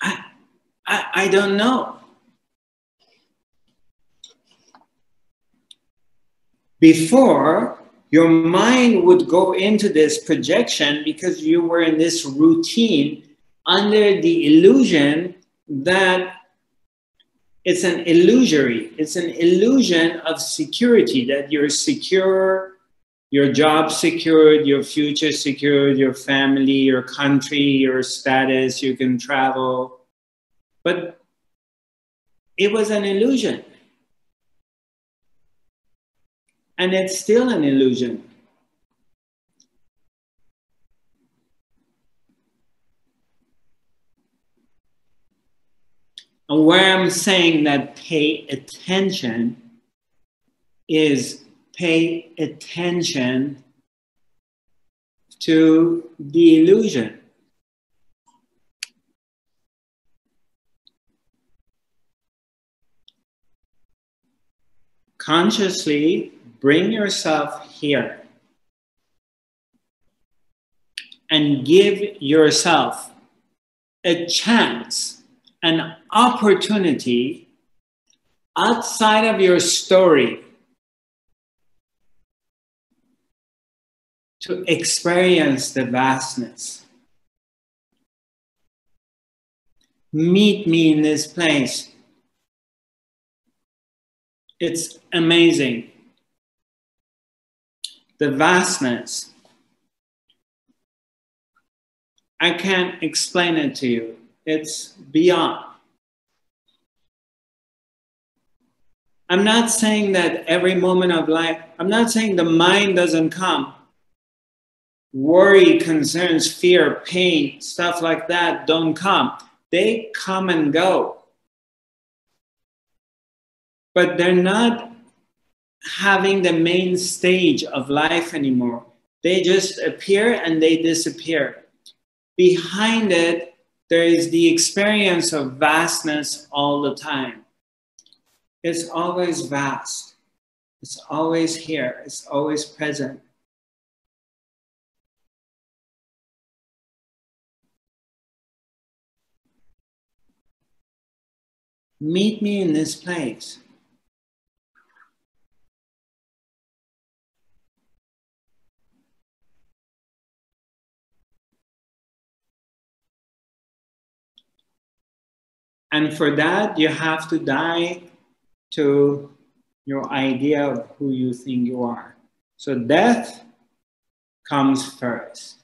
[SPEAKER 1] I, I, I don't know. Before, your mind would go into this projection because you were in this routine under the illusion that it's an illusory, it's an illusion of security that you're secure, your job secured, your future secured, your family, your country, your status, you can travel. But it was an illusion. And it's still an illusion. Where I'm saying that pay attention is pay attention to the illusion. Consciously bring yourself here and give yourself a chance, an opportunity outside of your story to experience the vastness. Meet me in this place. It's amazing the vastness. I can't explain it to you. It's beyond. I'm not saying that every moment of life, I'm not saying the mind doesn't come. Worry, concerns, fear, pain, stuff like that don't come. They come and go. But they're not having the main stage of life anymore. They just appear and they disappear. Behind it, there is the experience of vastness all the time. It's always vast. It's always here. It's always present. Meet me in this place. And for that, you have to die to your idea of who you think you are. So death comes first.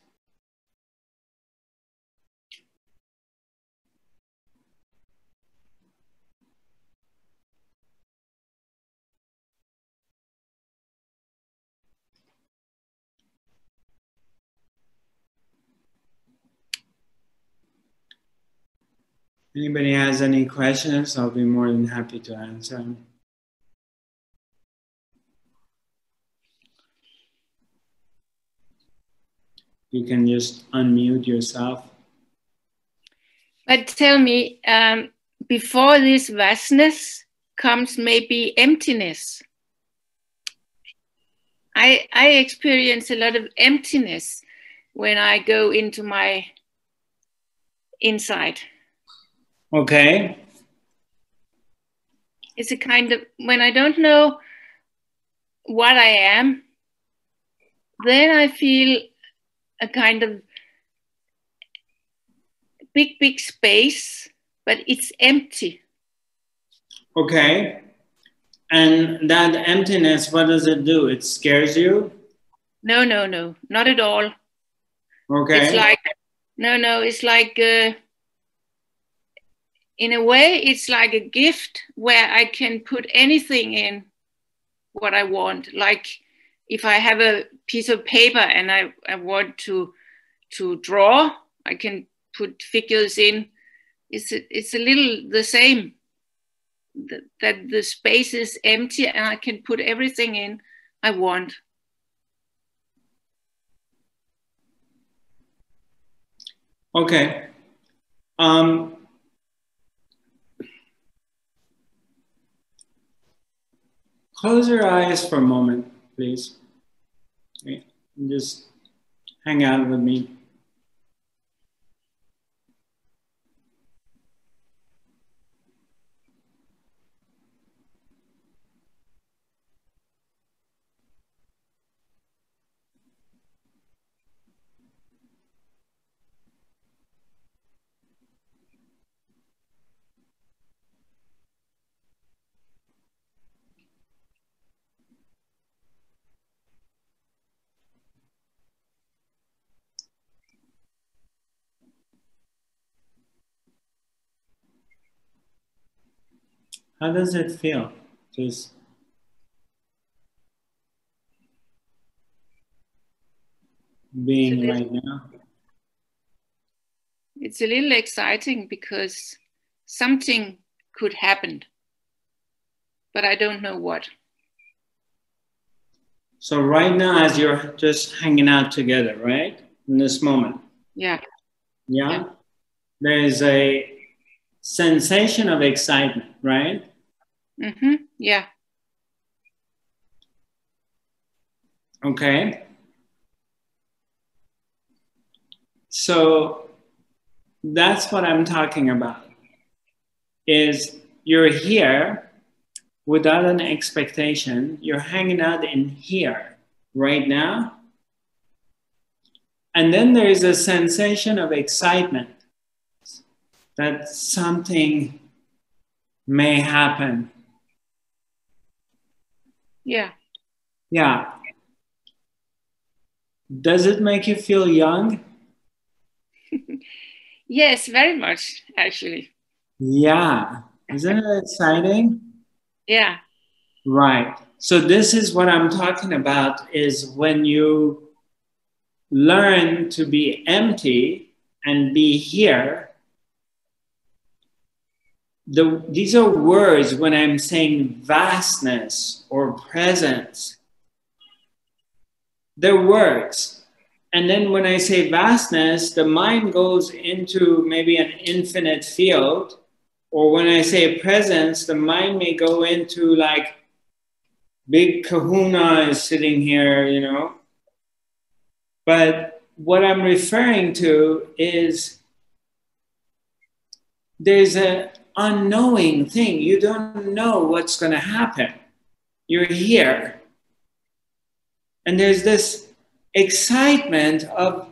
[SPEAKER 1] Anybody has any questions, I'll be more than happy to answer. You can just unmute yourself.
[SPEAKER 2] But tell me, um, before this vastness comes maybe emptiness. I, I experience a lot of emptiness when I go into my inside.
[SPEAKER 1] Okay.
[SPEAKER 2] It's a kind of, when I don't know what I am, then I feel a kind of big, big space, but it's empty.
[SPEAKER 1] Okay. And that emptiness, what does it do? It scares you?
[SPEAKER 2] No, no, no, not at all.
[SPEAKER 1] Okay.
[SPEAKER 2] It's like, no, no, it's like, uh,
[SPEAKER 3] in a way, it's like a gift where I can put anything in what I want. Like if I have a piece of paper and I, I want to to draw, I can put figures in. It's a, it's a little the same. That, that the space is empty and I can put everything in I want.
[SPEAKER 1] Okay. Um, close your eyes for a moment, please. Okay. just hang out with me. How does it feel? Just being
[SPEAKER 3] little,
[SPEAKER 1] right now.
[SPEAKER 3] It's a little exciting because something could happen, but I don't know what.
[SPEAKER 1] So right now, as you're just hanging out together, right, in this moment.
[SPEAKER 3] Yeah.
[SPEAKER 1] Yeah. yeah. There is a sensation of excitement, right?
[SPEAKER 3] Mm-hmm. Yeah.
[SPEAKER 1] Okay. So that's what I'm talking about. Is you're here without an expectation. You're hanging out in here right now. And then there is a sensation of excitement that something may happen
[SPEAKER 3] yeah.
[SPEAKER 1] Yeah. Does it make you feel young?
[SPEAKER 3] yes, very much, actually.
[SPEAKER 1] Yeah. Isn't it exciting?
[SPEAKER 3] Yeah.
[SPEAKER 1] Right. So this is what I'm talking about is when you learn to be empty and be here the, these are words when I'm saying vastness or presence. They're words. And then when I say vastness, the mind goes into maybe an infinite field. Or when I say presence, the mind may go into like big kahuna is sitting here, you know. But what I'm referring to is there's a unknowing thing. You don't know what's going to happen. You're here. And there's this excitement of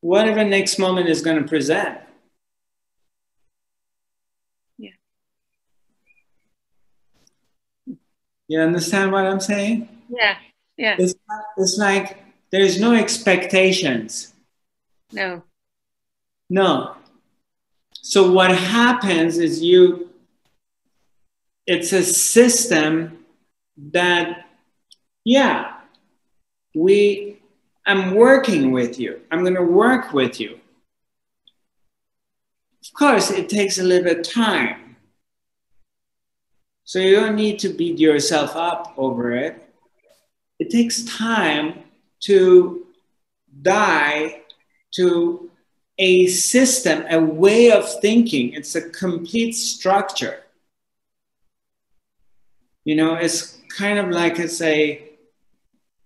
[SPEAKER 1] whatever next moment is going to present.
[SPEAKER 3] Yeah.
[SPEAKER 1] You understand what I'm saying?
[SPEAKER 3] Yeah. Yeah.
[SPEAKER 1] It's, it's like there's no expectations.
[SPEAKER 3] No.
[SPEAKER 1] No. So what happens is you, it's a system that, yeah, we, I'm working with you. I'm going to work with you. Of course, it takes a little bit of time. So you don't need to beat yourself up over it. It takes time to die to a system, a way of thinking. It's a complete structure. You know, it's kind of like it's a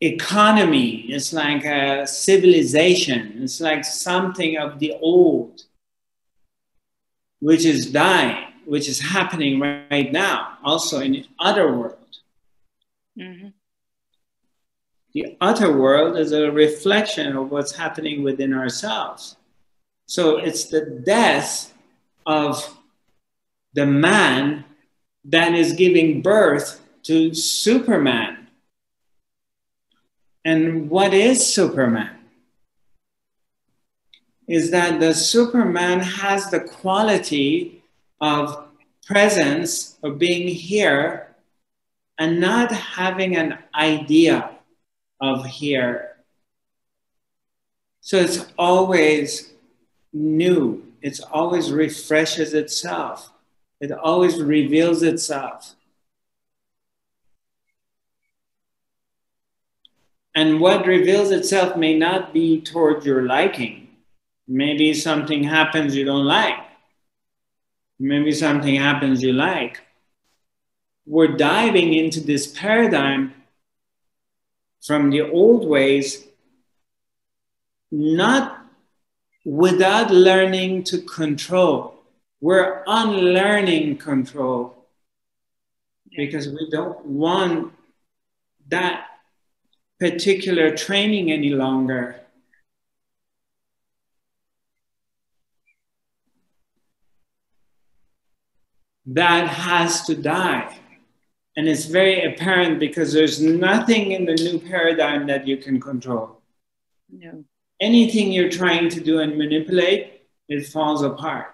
[SPEAKER 1] economy. It's like a civilization. It's like something of the old, which is dying, which is happening right now, also in the other world. Mm-hmm. The other world is a reflection of what's happening within ourselves. So it's the death of the man that is giving birth to Superman. And what is Superman? is that the Superman has the quality of presence, of being here, and not having an idea of here. So it's always new, it always refreshes itself, it always reveals itself. And what reveals itself may not be toward your liking. Maybe something happens you don't like. Maybe something happens you like. We're diving into this paradigm from the old ways, not without learning to control. We're unlearning control because we don't want that particular training any longer. That has to die. And it's very apparent because there's nothing in the new paradigm that you can control. No. Anything you're trying to do and manipulate, it falls apart.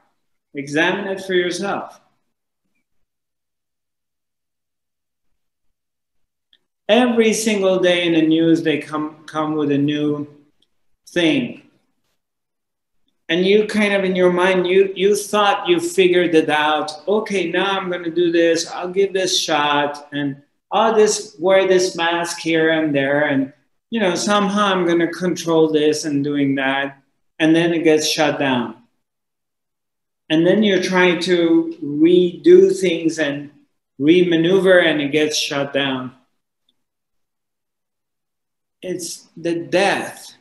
[SPEAKER 1] Examine it for yourself. every single day in the news they come come with a new thing. And you kind of in your mind you you thought you figured it out. Okay now i'm going to do this. I'll give this shot. And oh, i'll just wear this mask here and there. And you know somehow i'm going to control this and doing that and then it gets shut down. And then you're trying to redo things and remaneuver and it gets shut down. It's the death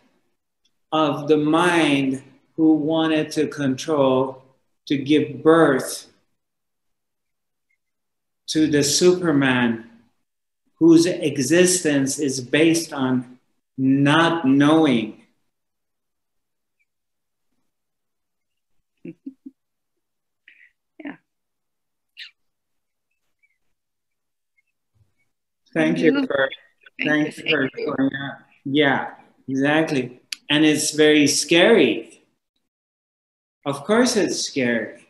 [SPEAKER 1] of the mind who wanted to control, to give birth to the Superman whose existence is based on not knowing.
[SPEAKER 2] yeah.
[SPEAKER 1] Thank you for Thank you for going out. Yeah, exactly. And it's very scary. Of course, it's scary.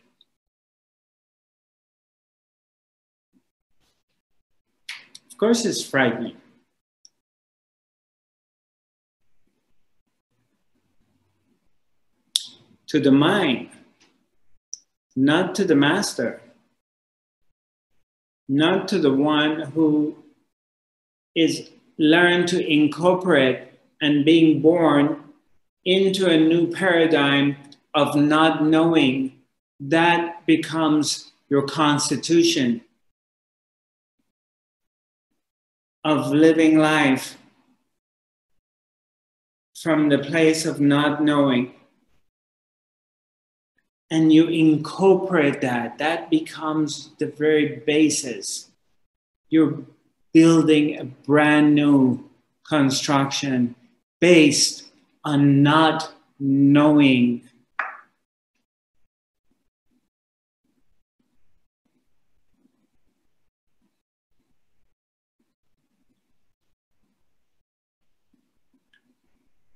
[SPEAKER 1] Of course, it's frightening. To the mind, not to the master, not to the one who is learn to incorporate and being born into a new paradigm of not knowing, that becomes your constitution of living life from the place of not knowing. And you incorporate that, that becomes the very basis. You're building a brand new construction based on not knowing.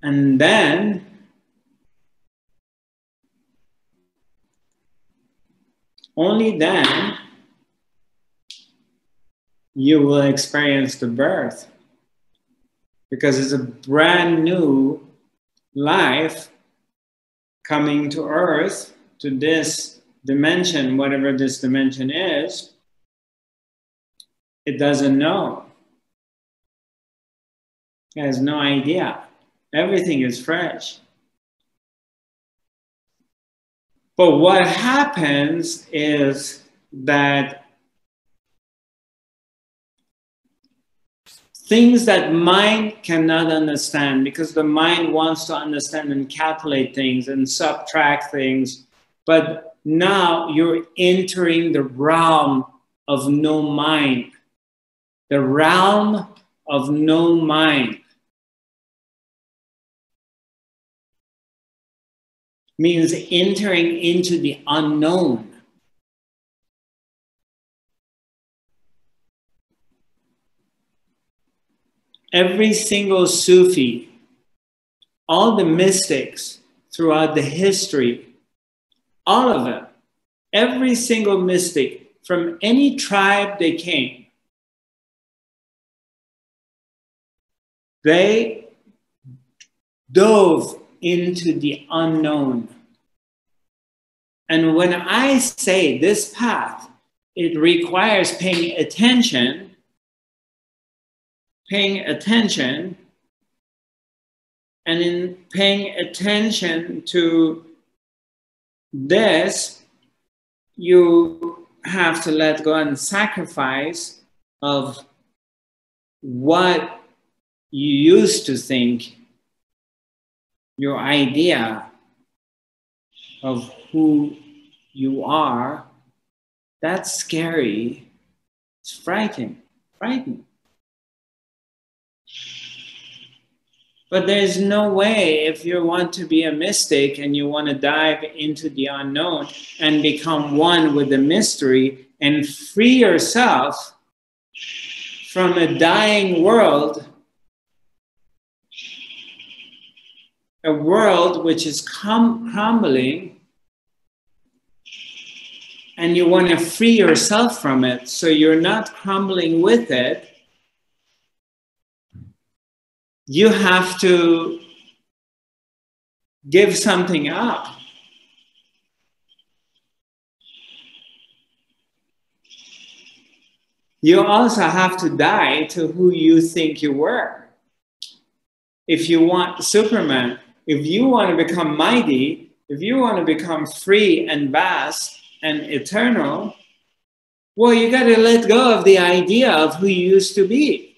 [SPEAKER 1] And then only then you will experience the birth because it's a brand new life coming to earth to this dimension, whatever this dimension is. It doesn't know. It has no idea. Everything is fresh. But what happens is that things that mind cannot understand because the mind wants to understand and calculate things and subtract things. But now you're entering the realm of no mind, the realm of no mind. Means entering into the unknown. every single Sufi, all the mystics throughout the history, all of them, every single mystic from any tribe they came, they dove into the unknown. And when I say this path, it requires paying attention, paying attention, and in paying attention to this, you have to let go and sacrifice of what you used to think your idea of who you are, that's scary. It's frightening, frightening. But there's no way if you want to be a mystic and you want to dive into the unknown and become one with the mystery and free yourself from a dying world, a world which is crum- crumbling, and you want to free yourself from it so you're not crumbling with it you have to give something up. You also have to die to who you think you were. If you want Superman, if you want to become mighty, if you want to become free and vast and eternal, well, you got to let go of the idea of who you used to be.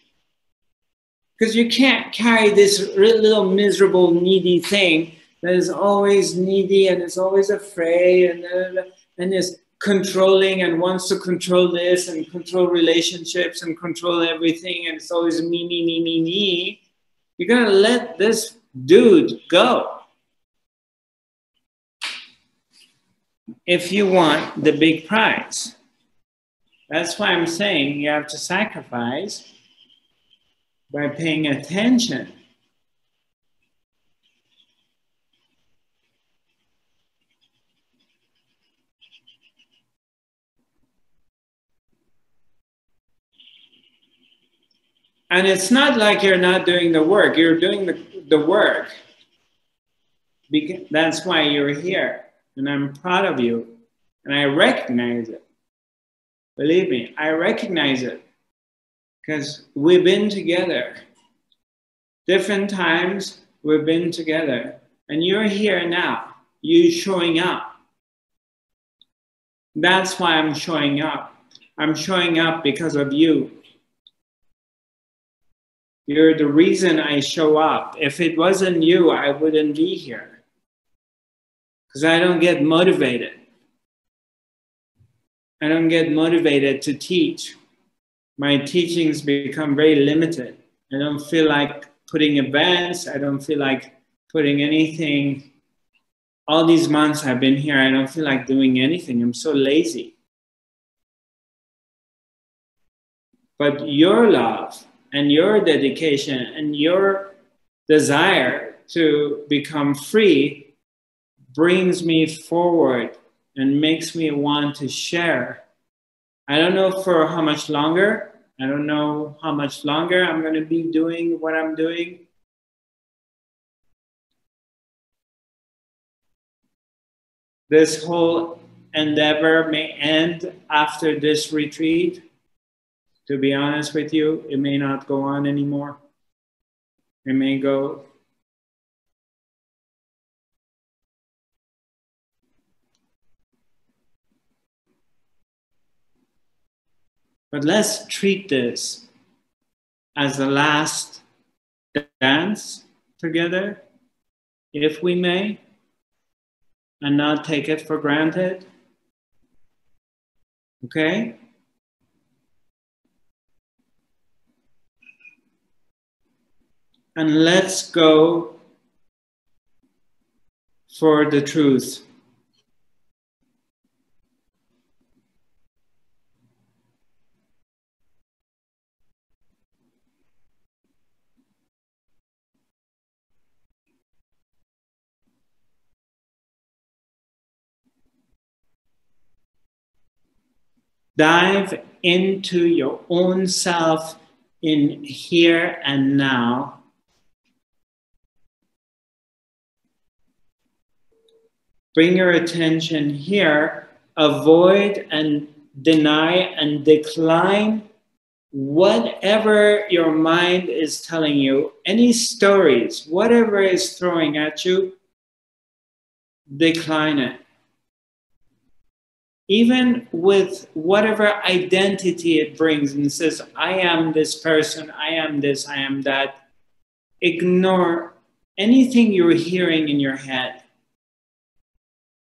[SPEAKER 1] Because you can't carry this little miserable needy thing that is always needy and is always afraid and, and is controlling and wants to control this and control relationships and control everything and it's always me me me me me. You're gonna let this dude go if you want the big prize that's why i'm saying you have to sacrifice by paying attention. And it's not like you're not doing the work, you're doing the, the work. Because that's why you're here. And I'm proud of you. And I recognize it. Believe me, I recognize it because we've been together. Different times we've been together, and you're here now. You're showing up. That's why I'm showing up. I'm showing up because of you. You're the reason I show up. If it wasn't you, I wouldn't be here. Because I don't get motivated. I don't get motivated to teach my teachings become very limited. I don't feel like putting events, I don't feel like putting anything. All these months I've been here, I don't feel like doing anything. I'm so lazy. But your love and your dedication and your desire to become free brings me forward and makes me want to share I don't know for how much longer. I don't know how much longer I'm going to be doing what I'm doing. This whole endeavor may end after this retreat. To be honest with you, it may not go on anymore. It may go But let's treat this as the last dance together, if we may, and not take it for granted. Okay? and let's go for the truth. Dive into your own self in here and now Bring your attention here. Avoid and deny and decline whatever your mind is telling you, any stories, whatever is throwing at you, decline it. Even with whatever identity it brings and says, I am this person, I am this, I am that, ignore anything you're hearing in your head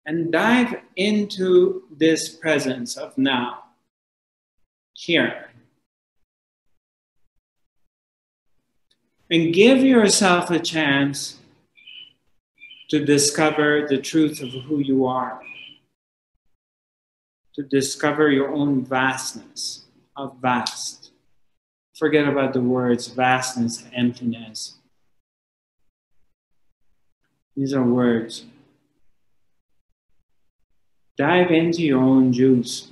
[SPEAKER 1] and dive into this presence of now, here. And give yourself a chance to discover the truth of who you are, to discover your own vastness of vast. Forget about the words vastness, emptiness. These are words. Dive into your own juice.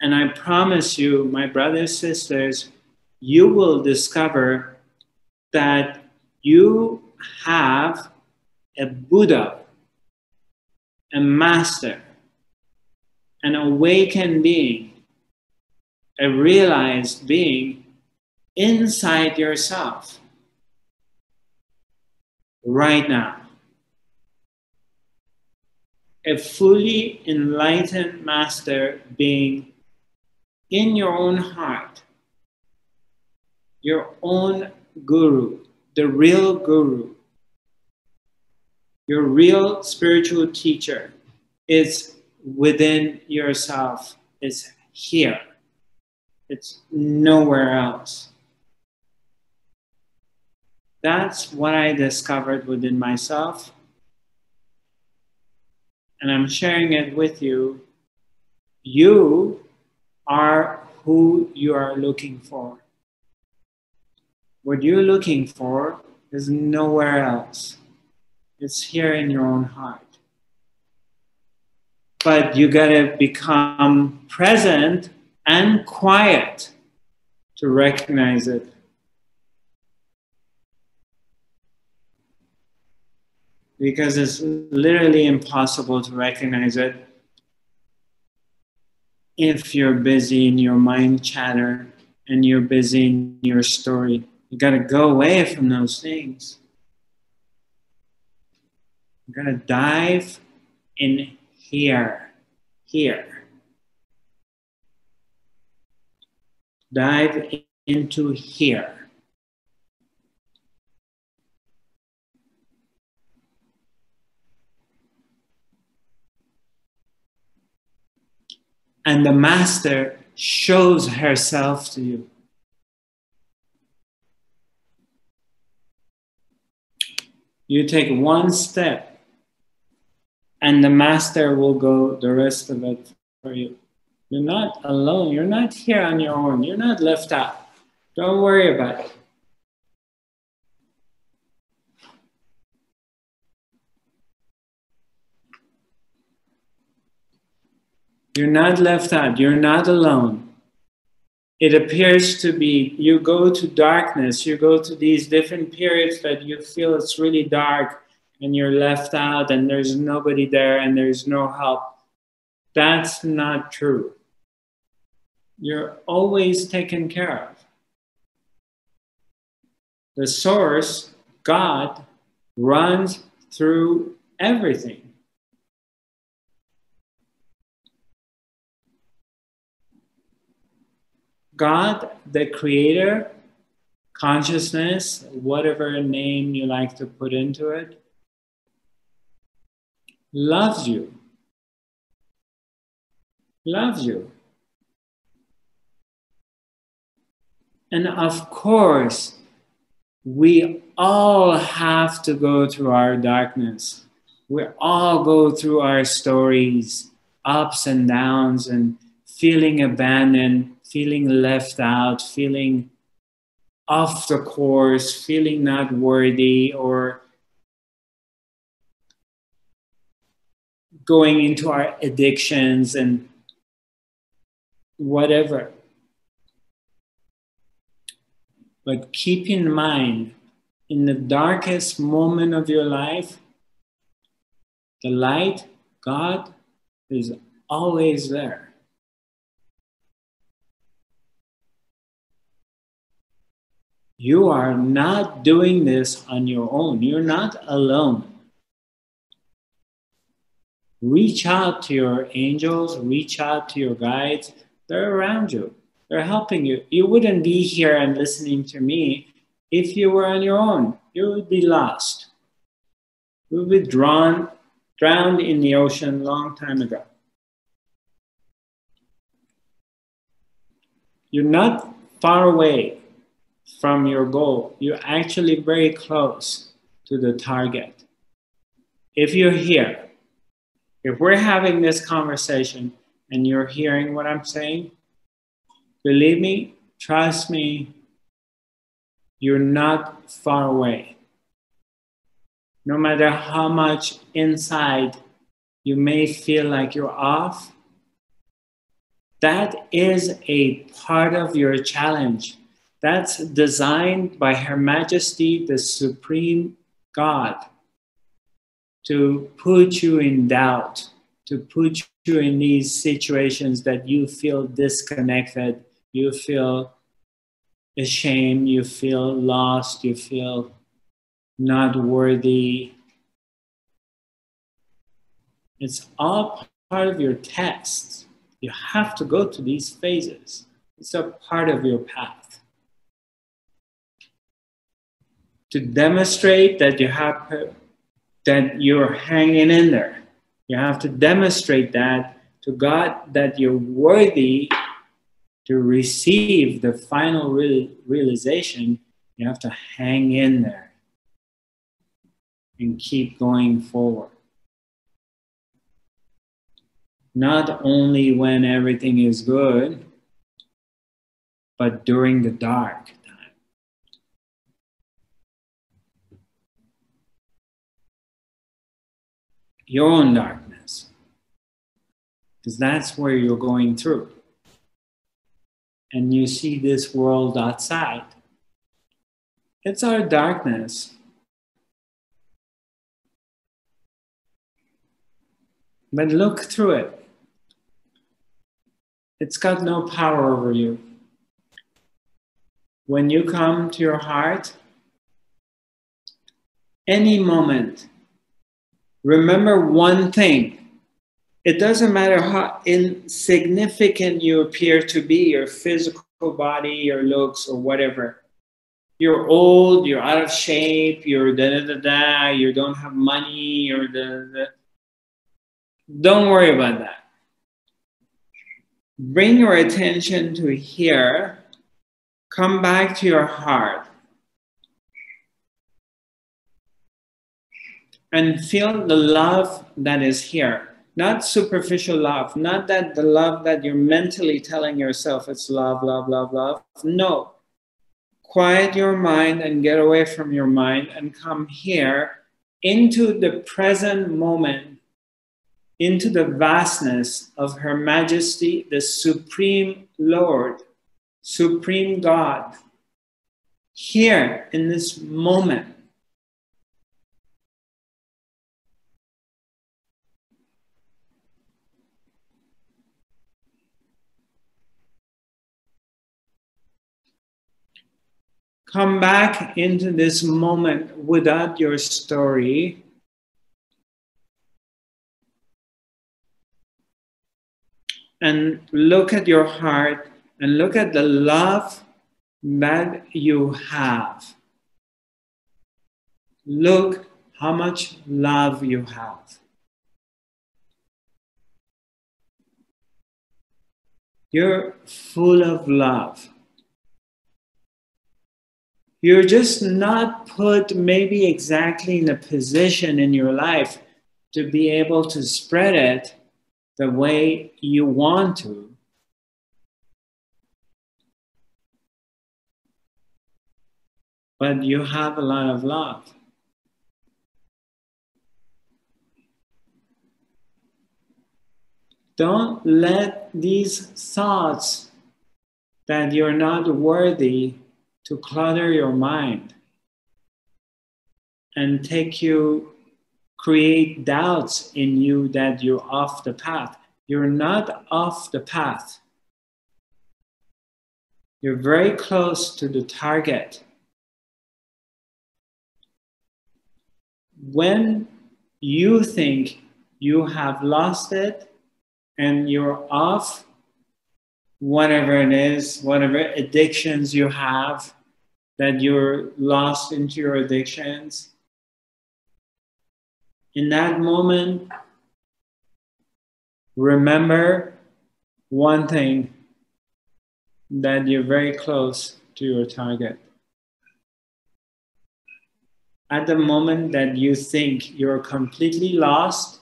[SPEAKER 1] And I promise you, my brothers, sisters, you will discover that you have a Buddha, a master, an awakened being, a realized being inside yourself right now. A fully enlightened master being in your own heart, your own guru, the real guru, your real spiritual teacher is within yourself, it's here, it's nowhere else. That's what I discovered within myself. And I'm sharing it with you. You are who you are looking for. What you're looking for is nowhere else. It's here in your own heart. But you gotta become present and quiet to recognize it. Because it's literally impossible to recognize it if you're busy in your mind chatter and you're busy in your story. You got to go away from those things. You got to dive in here, here. Dive into here. And the master shows herself to you. You take one step, and the master will go the rest of it for you. You're not alone. You're not here on your own. You're not left out. Don't worry about it. You're not left out. You're not alone it appears to be you go to darkness, you go to these different periods that you feel it's really dark and you're left out and there's nobody there and there's no help. That's not true. You're always taken care of. The source, God, runs through everything. God, the creator, consciousness, whatever name you like to put into it, loves you. Loves you. And of course, we all have to go through our darkness. We all go through our stories, ups and downs, and feeling abandoned, feeling left out, feeling off the course, feeling not worthy, or going into our addictions and whatever. But keep in mind, in the darkest moment of your life, the light, God, is always there. You are not doing this on your own. You're not alone. Reach out to your angels, reach out to your guides. They're around you, they're helping you. You wouldn't be here and listening to me if you were on your own. You would be lost. You would be drawn, drowned in the ocean long time ago. You're not far away from your goal. You're actually very close to the target. If you're here, if we're having this conversation and you're hearing what I'm saying, believe me, trust me, you're not far away. No matter how much inside you may feel like you're off, that is a part of your challenge. That's designed by Her Majesty, the Supreme God, to put you in doubt, to put you in these situations that you feel disconnected, you feel ashamed, you feel lost, you feel not worthy. It's all part of your test. You have to go to these phases. It's a part of your path. To demonstrate that you have that you're hanging in there. You have to demonstrate that to God that you're worthy to receive the final real, realization. You have to hang in there and keep going forward not only when everything is good, but during the dark time. Your own darkness, because that's where you're going through. And you see this world outside. It's our darkness but look through it. It's got no power over you. When you come to your heart, any moment, remember one thing. It doesn't matter how insignificant you appear to be, your physical body, your looks, or whatever. You're old, you're out of shape, you're da da da da, you don't have money, you're the, the don't worry about that bring your attention to here, come back to your heart, and feel the love that is here. Not superficial love, not that the love that you're mentally telling yourself it's love, love, love, love. No. Quiet your mind and get away from your mind and come here into the present moment into the vastness of Her Majesty, the Supreme Lord, Supreme God, here in this moment. Come back into this moment without your story and look at your heart and look at the love that you have. Look how much love you have. You're full of love. You're just not put maybe exactly in a position in your life to be able to spread it the way you want to. But you have a lot of love. Don't let these thoughts that you're not worthy to clutter your mind and take you, create doubts in you that you're off the path. You're not off the path. You're very close to the target. When you think you have lost it and you're off, whatever it is, whatever addictions you have, that you're lost into your addictions, in that moment, remember one thing that you're very close to your target. At the moment that you think you're completely lost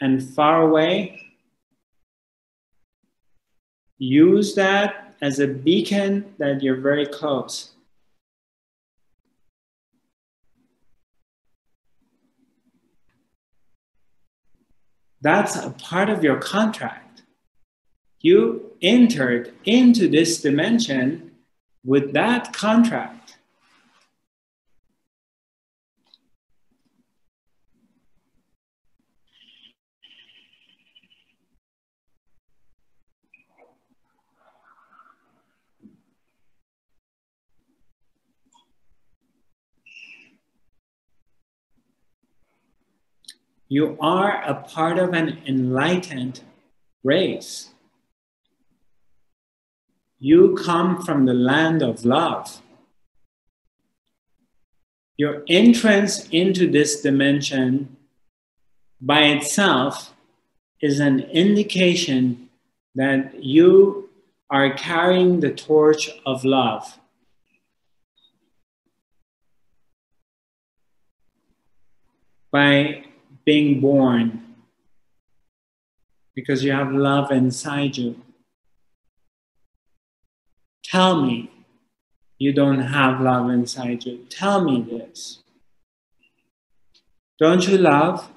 [SPEAKER 1] and far away, use that as a beacon that you're very close. That's a part of your contract. You entered into this dimension with that contract. You are a part of an enlightened race. You come from the land of love. Your entrance into this dimension by itself is an indication that you are carrying the torch of love. By being born because you have love inside you. Tell me you don't have love inside you. Tell me this. Don't you love?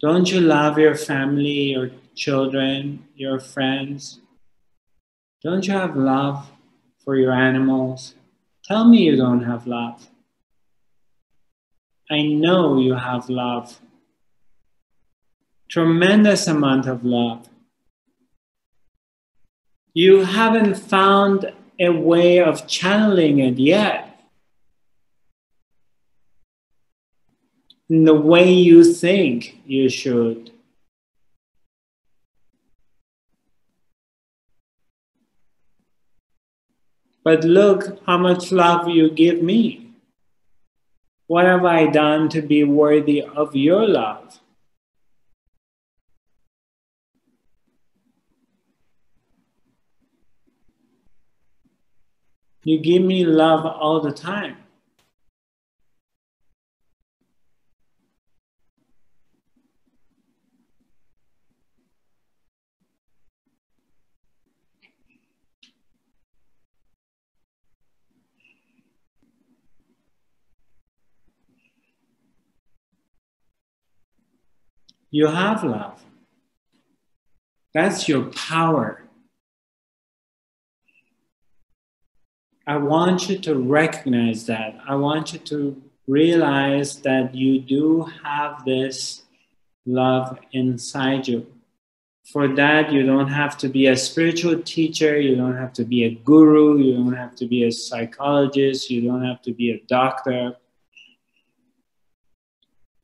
[SPEAKER 1] Don't you love your family, your children, your friends? Don't you have love for your animals? Tell me you don't have love. I know you have love. Tremendous amount of love. You haven't found a way of channeling it yet. In the way you think you should. But look how much love you give me. What have I done to be worthy of your love? You give me love all the time. You have love. That's your power. I want you to recognize that. I want you to realize that you do have this love inside you. For that, you don't have to be a spiritual teacher, you don't have to be a guru, you don't have to be a psychologist, you don't have to be a doctor.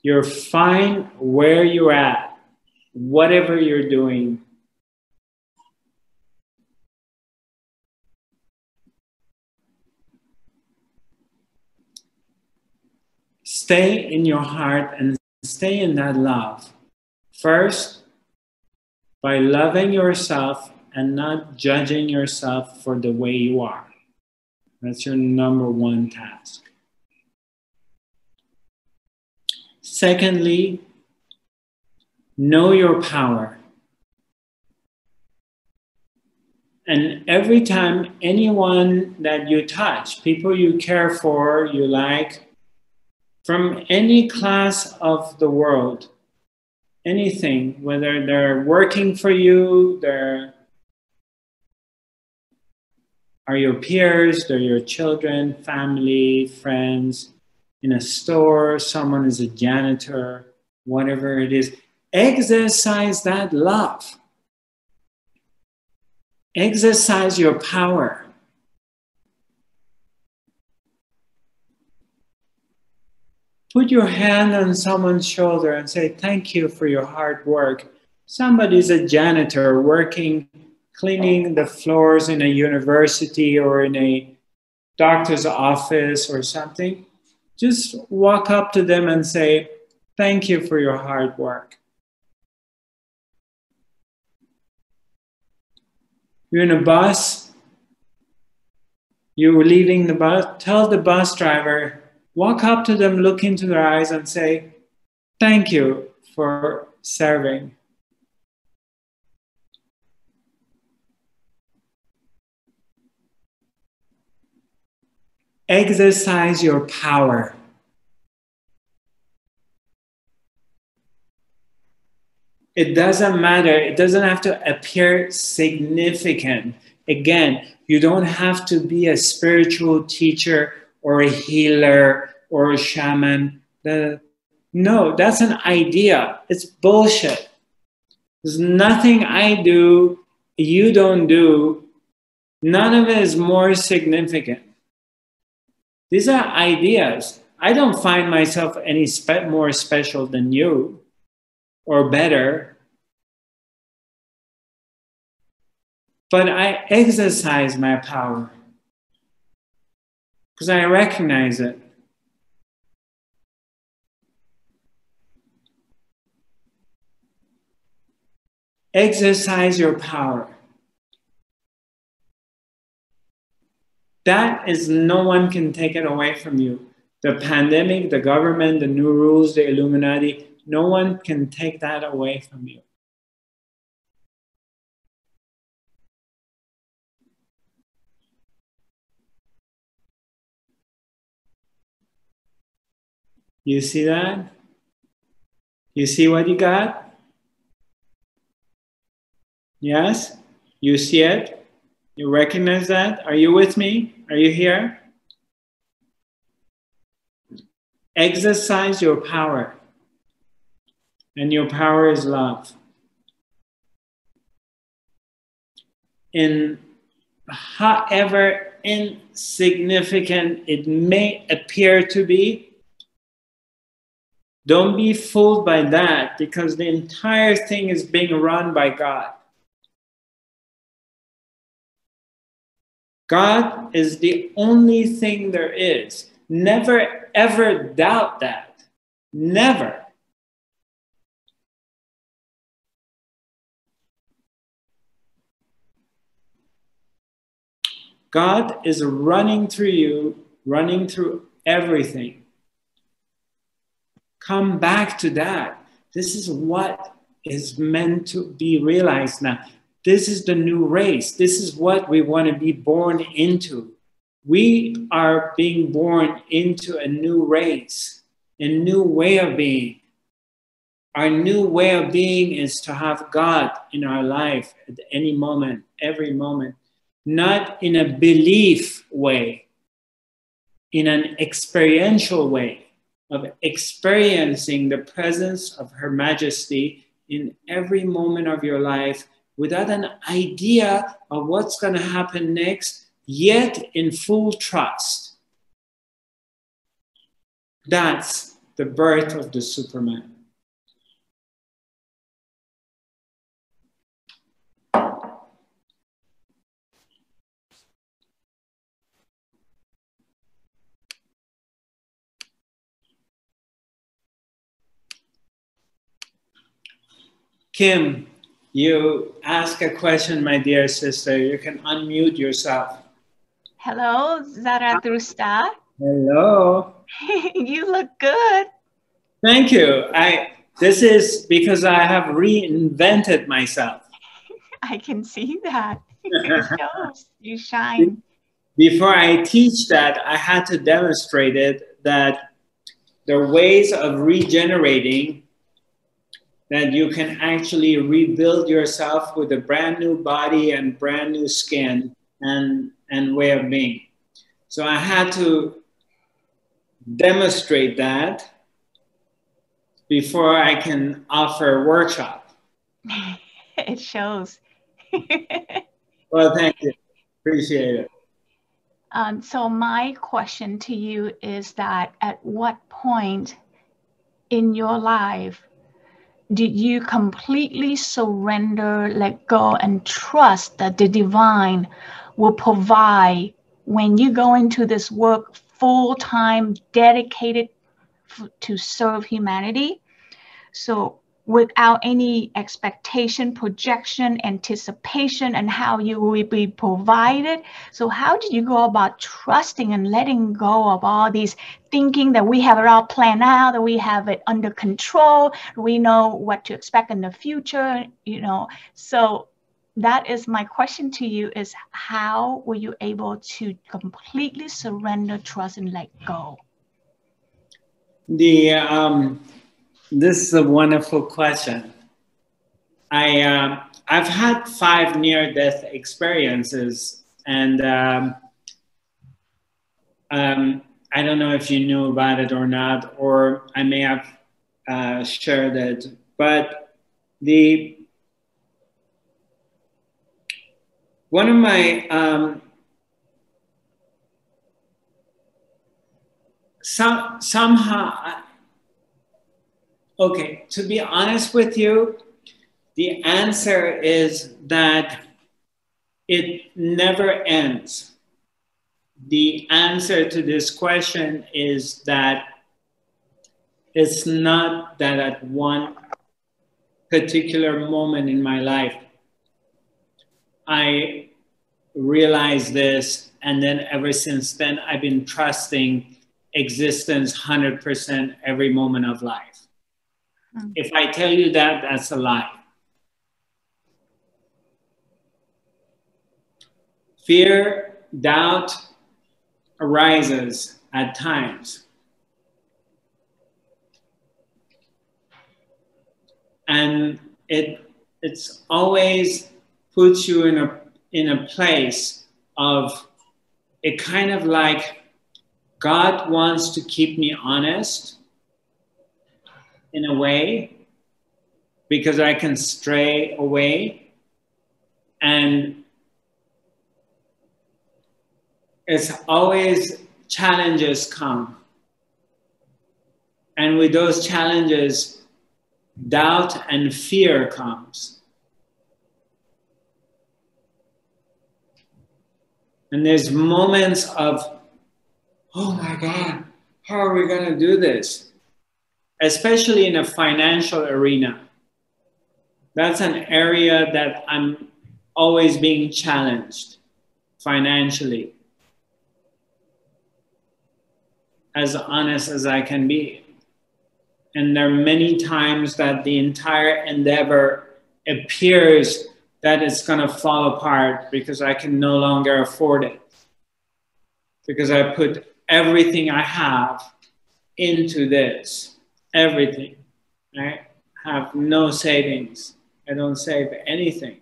[SPEAKER 1] You're fine where you're at, whatever you're doing. Stay in your heart and stay in that love. First, by loving yourself and not judging yourself for the way you are. That's your number one task. Secondly, know your power. And every time anyone that you touch, people you care for, you like, from any class of the world, anything, whether they're working for you, they're are your peers, they're your children, family, friends, in a store, someone is a janitor, whatever it is. Exercise that love. Exercise your power. Put your hand on someone's shoulder and say, Thank you for your hard work. Somebody's a janitor working, cleaning the floors in a university or in a doctor's office or something. Just walk up to them and say, Thank you for your hard work. You're in a bus, you're leaving the bus, tell the bus driver, walk up to them, look into their eyes, and say, Thank you for serving. Exercise your power. It doesn't matter. It doesn't have to appear significant. Again, you don't have to be a spiritual teacher or a healer or a shaman. No, that's an idea. It's bullshit. There's nothing I do, you don't do. None of it is more significant. These are ideas. I don't find myself any spe- more special than you or better. But I exercise my power because I recognize it. Exercise your power. That is no one can take it away from you. The pandemic, the government, the new rules, the Illuminati, no one can take that away from you. You see that? You see what you got? Yes? You see it? You recognize that? Are you with me? Are you here? Exercise your power and your power is love. In however insignificant it may appear to be, don't be fooled by that because the entire thing is being run by God. God is the only thing there is. Never ever doubt that. Never. God is running through you, running through everything. Come back to that. This is what is meant to be realized now. This is the new race. This is what we want to be born into. We are being born into a new race, a new way of being. Our new way of being is to have God in our life at any moment, every moment not in a belief way, in an experiential way of experiencing the presence of Her Majesty in every moment of your life without an idea of what's going to happen next, yet in full trust. That's the birth of the Superman. Kim, you ask a question, my dear sister. You can unmute yourself.
[SPEAKER 3] Hello, Zarathustra.
[SPEAKER 1] Hello.
[SPEAKER 3] you look good.
[SPEAKER 1] Thank you. I this is because I have reinvented myself.
[SPEAKER 3] I can see that. It shows. You shine.
[SPEAKER 1] Before I teach that, I had to demonstrate it that the ways of regenerating that you can actually rebuild yourself with a brand new body and brand new skin and, and way of being. So I had to demonstrate that before I can offer a workshop.
[SPEAKER 3] it shows.
[SPEAKER 1] well, thank you. Appreciate it.
[SPEAKER 3] Um, so my question to you is that at what point in your life did you completely surrender, let go, and trust that the divine will provide when you go into this work full time, dedicated to serve humanity? So, without any expectation, projection, anticipation, and how you will be provided. So, how did you go about trusting and letting go of all these thinking that we have it all planned out, that we have it under control, we know what to expect in the future, you know? So, that is my question to you is how were you able to completely surrender trust and let go
[SPEAKER 1] the um, this is a wonderful question. I uh, I've had five near-death experiences, and um, um, I don't know if you knew about it or not, or I may have uh, shared it. But the one of my um, some somehow Okay, to be honest with you, the answer is that it never ends. The answer to this question is that it's not that at one particular moment in my life I realized this, and then ever since then, I've been trusting existence 100% every moment of life. Mm. If I tell you that, that's a lie. Fear, doubt arises at times. And it it's always puts you in a in a place of it kind of like God wants to keep me honest in a way because I can stray away and it's always challenges come. And with those challenges, doubt and fear comes. And there's moments of, oh my God, how are we going to do this? Especially in a financial arena. That's an area that I'm always being challenged financially. As honest as I can be. And there are many times that the entire endeavor appears that it's going to fall apart because I can no longer afford it. Because I put everything I have into this everything. I have no savings. I don't save anything.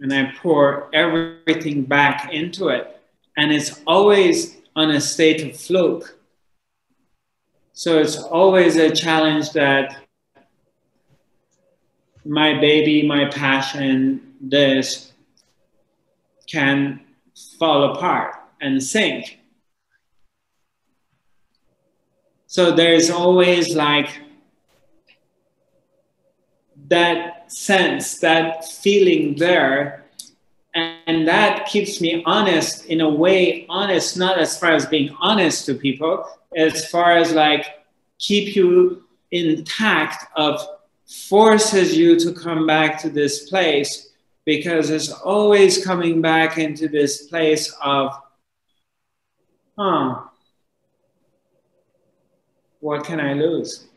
[SPEAKER 1] And I pour everything back into it. And it's always on a state of fluke. So it's always a challenge that my baby, my passion, this can fall apart and sink. So there's always like that sense, that feeling there. And that keeps me honest in a way, honest, not as far as being honest to people, as far as like keep you intact of forces you to come back to this place because it's always coming back into this place of, huh, what can I lose?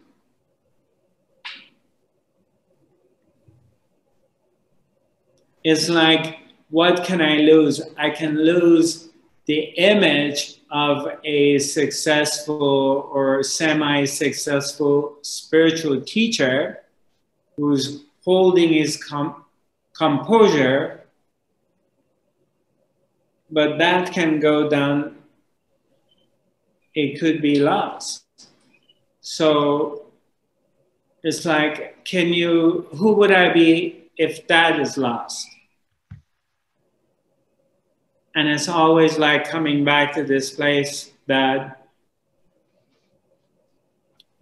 [SPEAKER 1] It's like, what can I lose? I can lose the image of a successful or semi successful spiritual teacher who's holding his com- composure, but that can go down, it could be lost. So it's like, can you, who would I be if that is lost? And it's always like coming back to this place that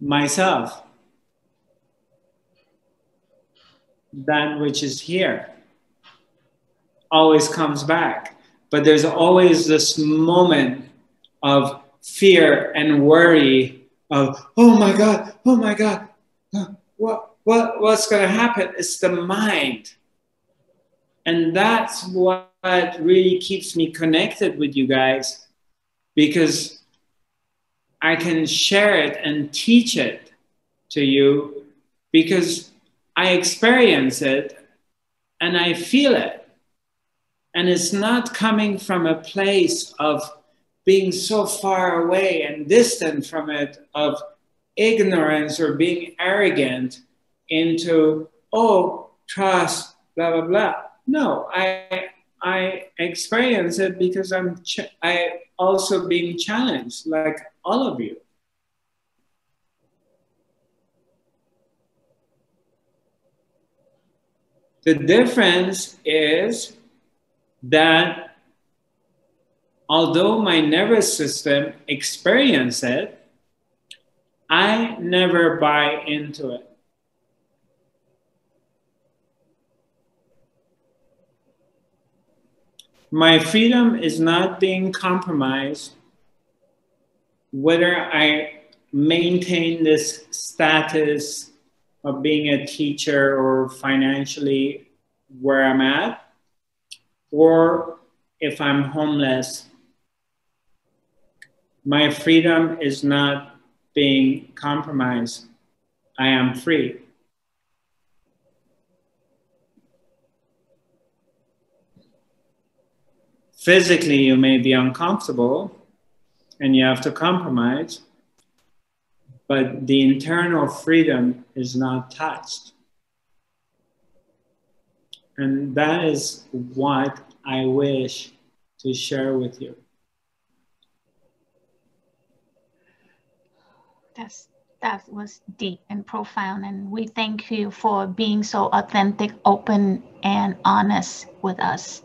[SPEAKER 1] myself, that which is here, always comes back. But there's always this moment of fear and worry of, oh my God, oh my God, what, what, what's going to happen? It's the mind. And that's what really keeps me connected with you guys because I can share it and teach it to you because I experience it and I feel it. And it's not coming from a place of being so far away and distant from it, of ignorance or being arrogant into, oh, trust, blah, blah, blah. No, I, I experience it because I'm I also being challenged like all of you. The difference is that although my nervous system experiences it, I never buy into it. my freedom is not being compromised whether I maintain this status of being a teacher or financially where I'm at, or if I'm homeless, my freedom is not being compromised. I am free. physically you may be uncomfortable and you have to compromise, but the internal freedom is not touched. And that is what I wish to share with you.
[SPEAKER 3] That's that was deep and profound and we thank you for being so authentic, open and honest with us.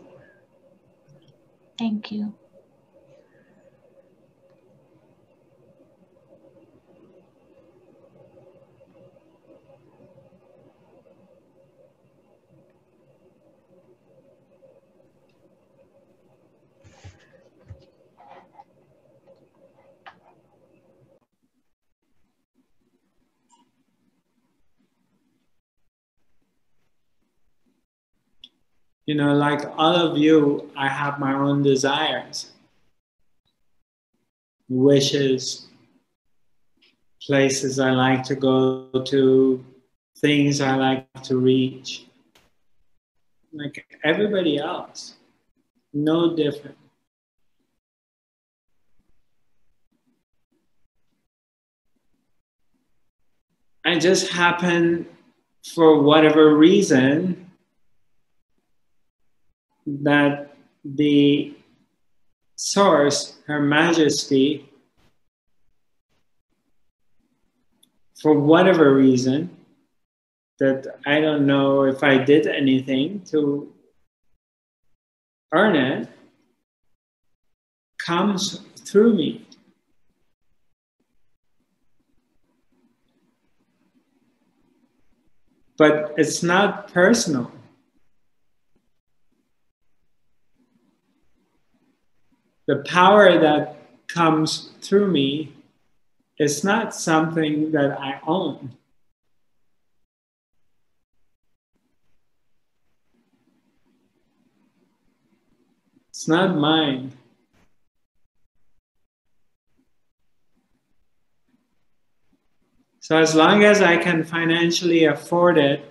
[SPEAKER 3] Thank you.
[SPEAKER 1] You know, like all of you, I have my own desires, wishes, places I like to go to, things I like to reach. Like everybody else, no different. I just happen, for whatever reason, that the source, Her Majesty, for whatever reason, that I don't know if I did anything to earn it, comes through me. But it's not personal. The power that comes through me is not something that I own. It's not mine. So as long as I can financially afford it,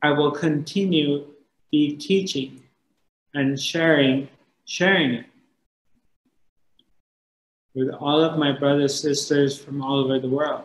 [SPEAKER 1] I will continue be teaching and sharing sharing it. With all of my brothers sisters from all over the world.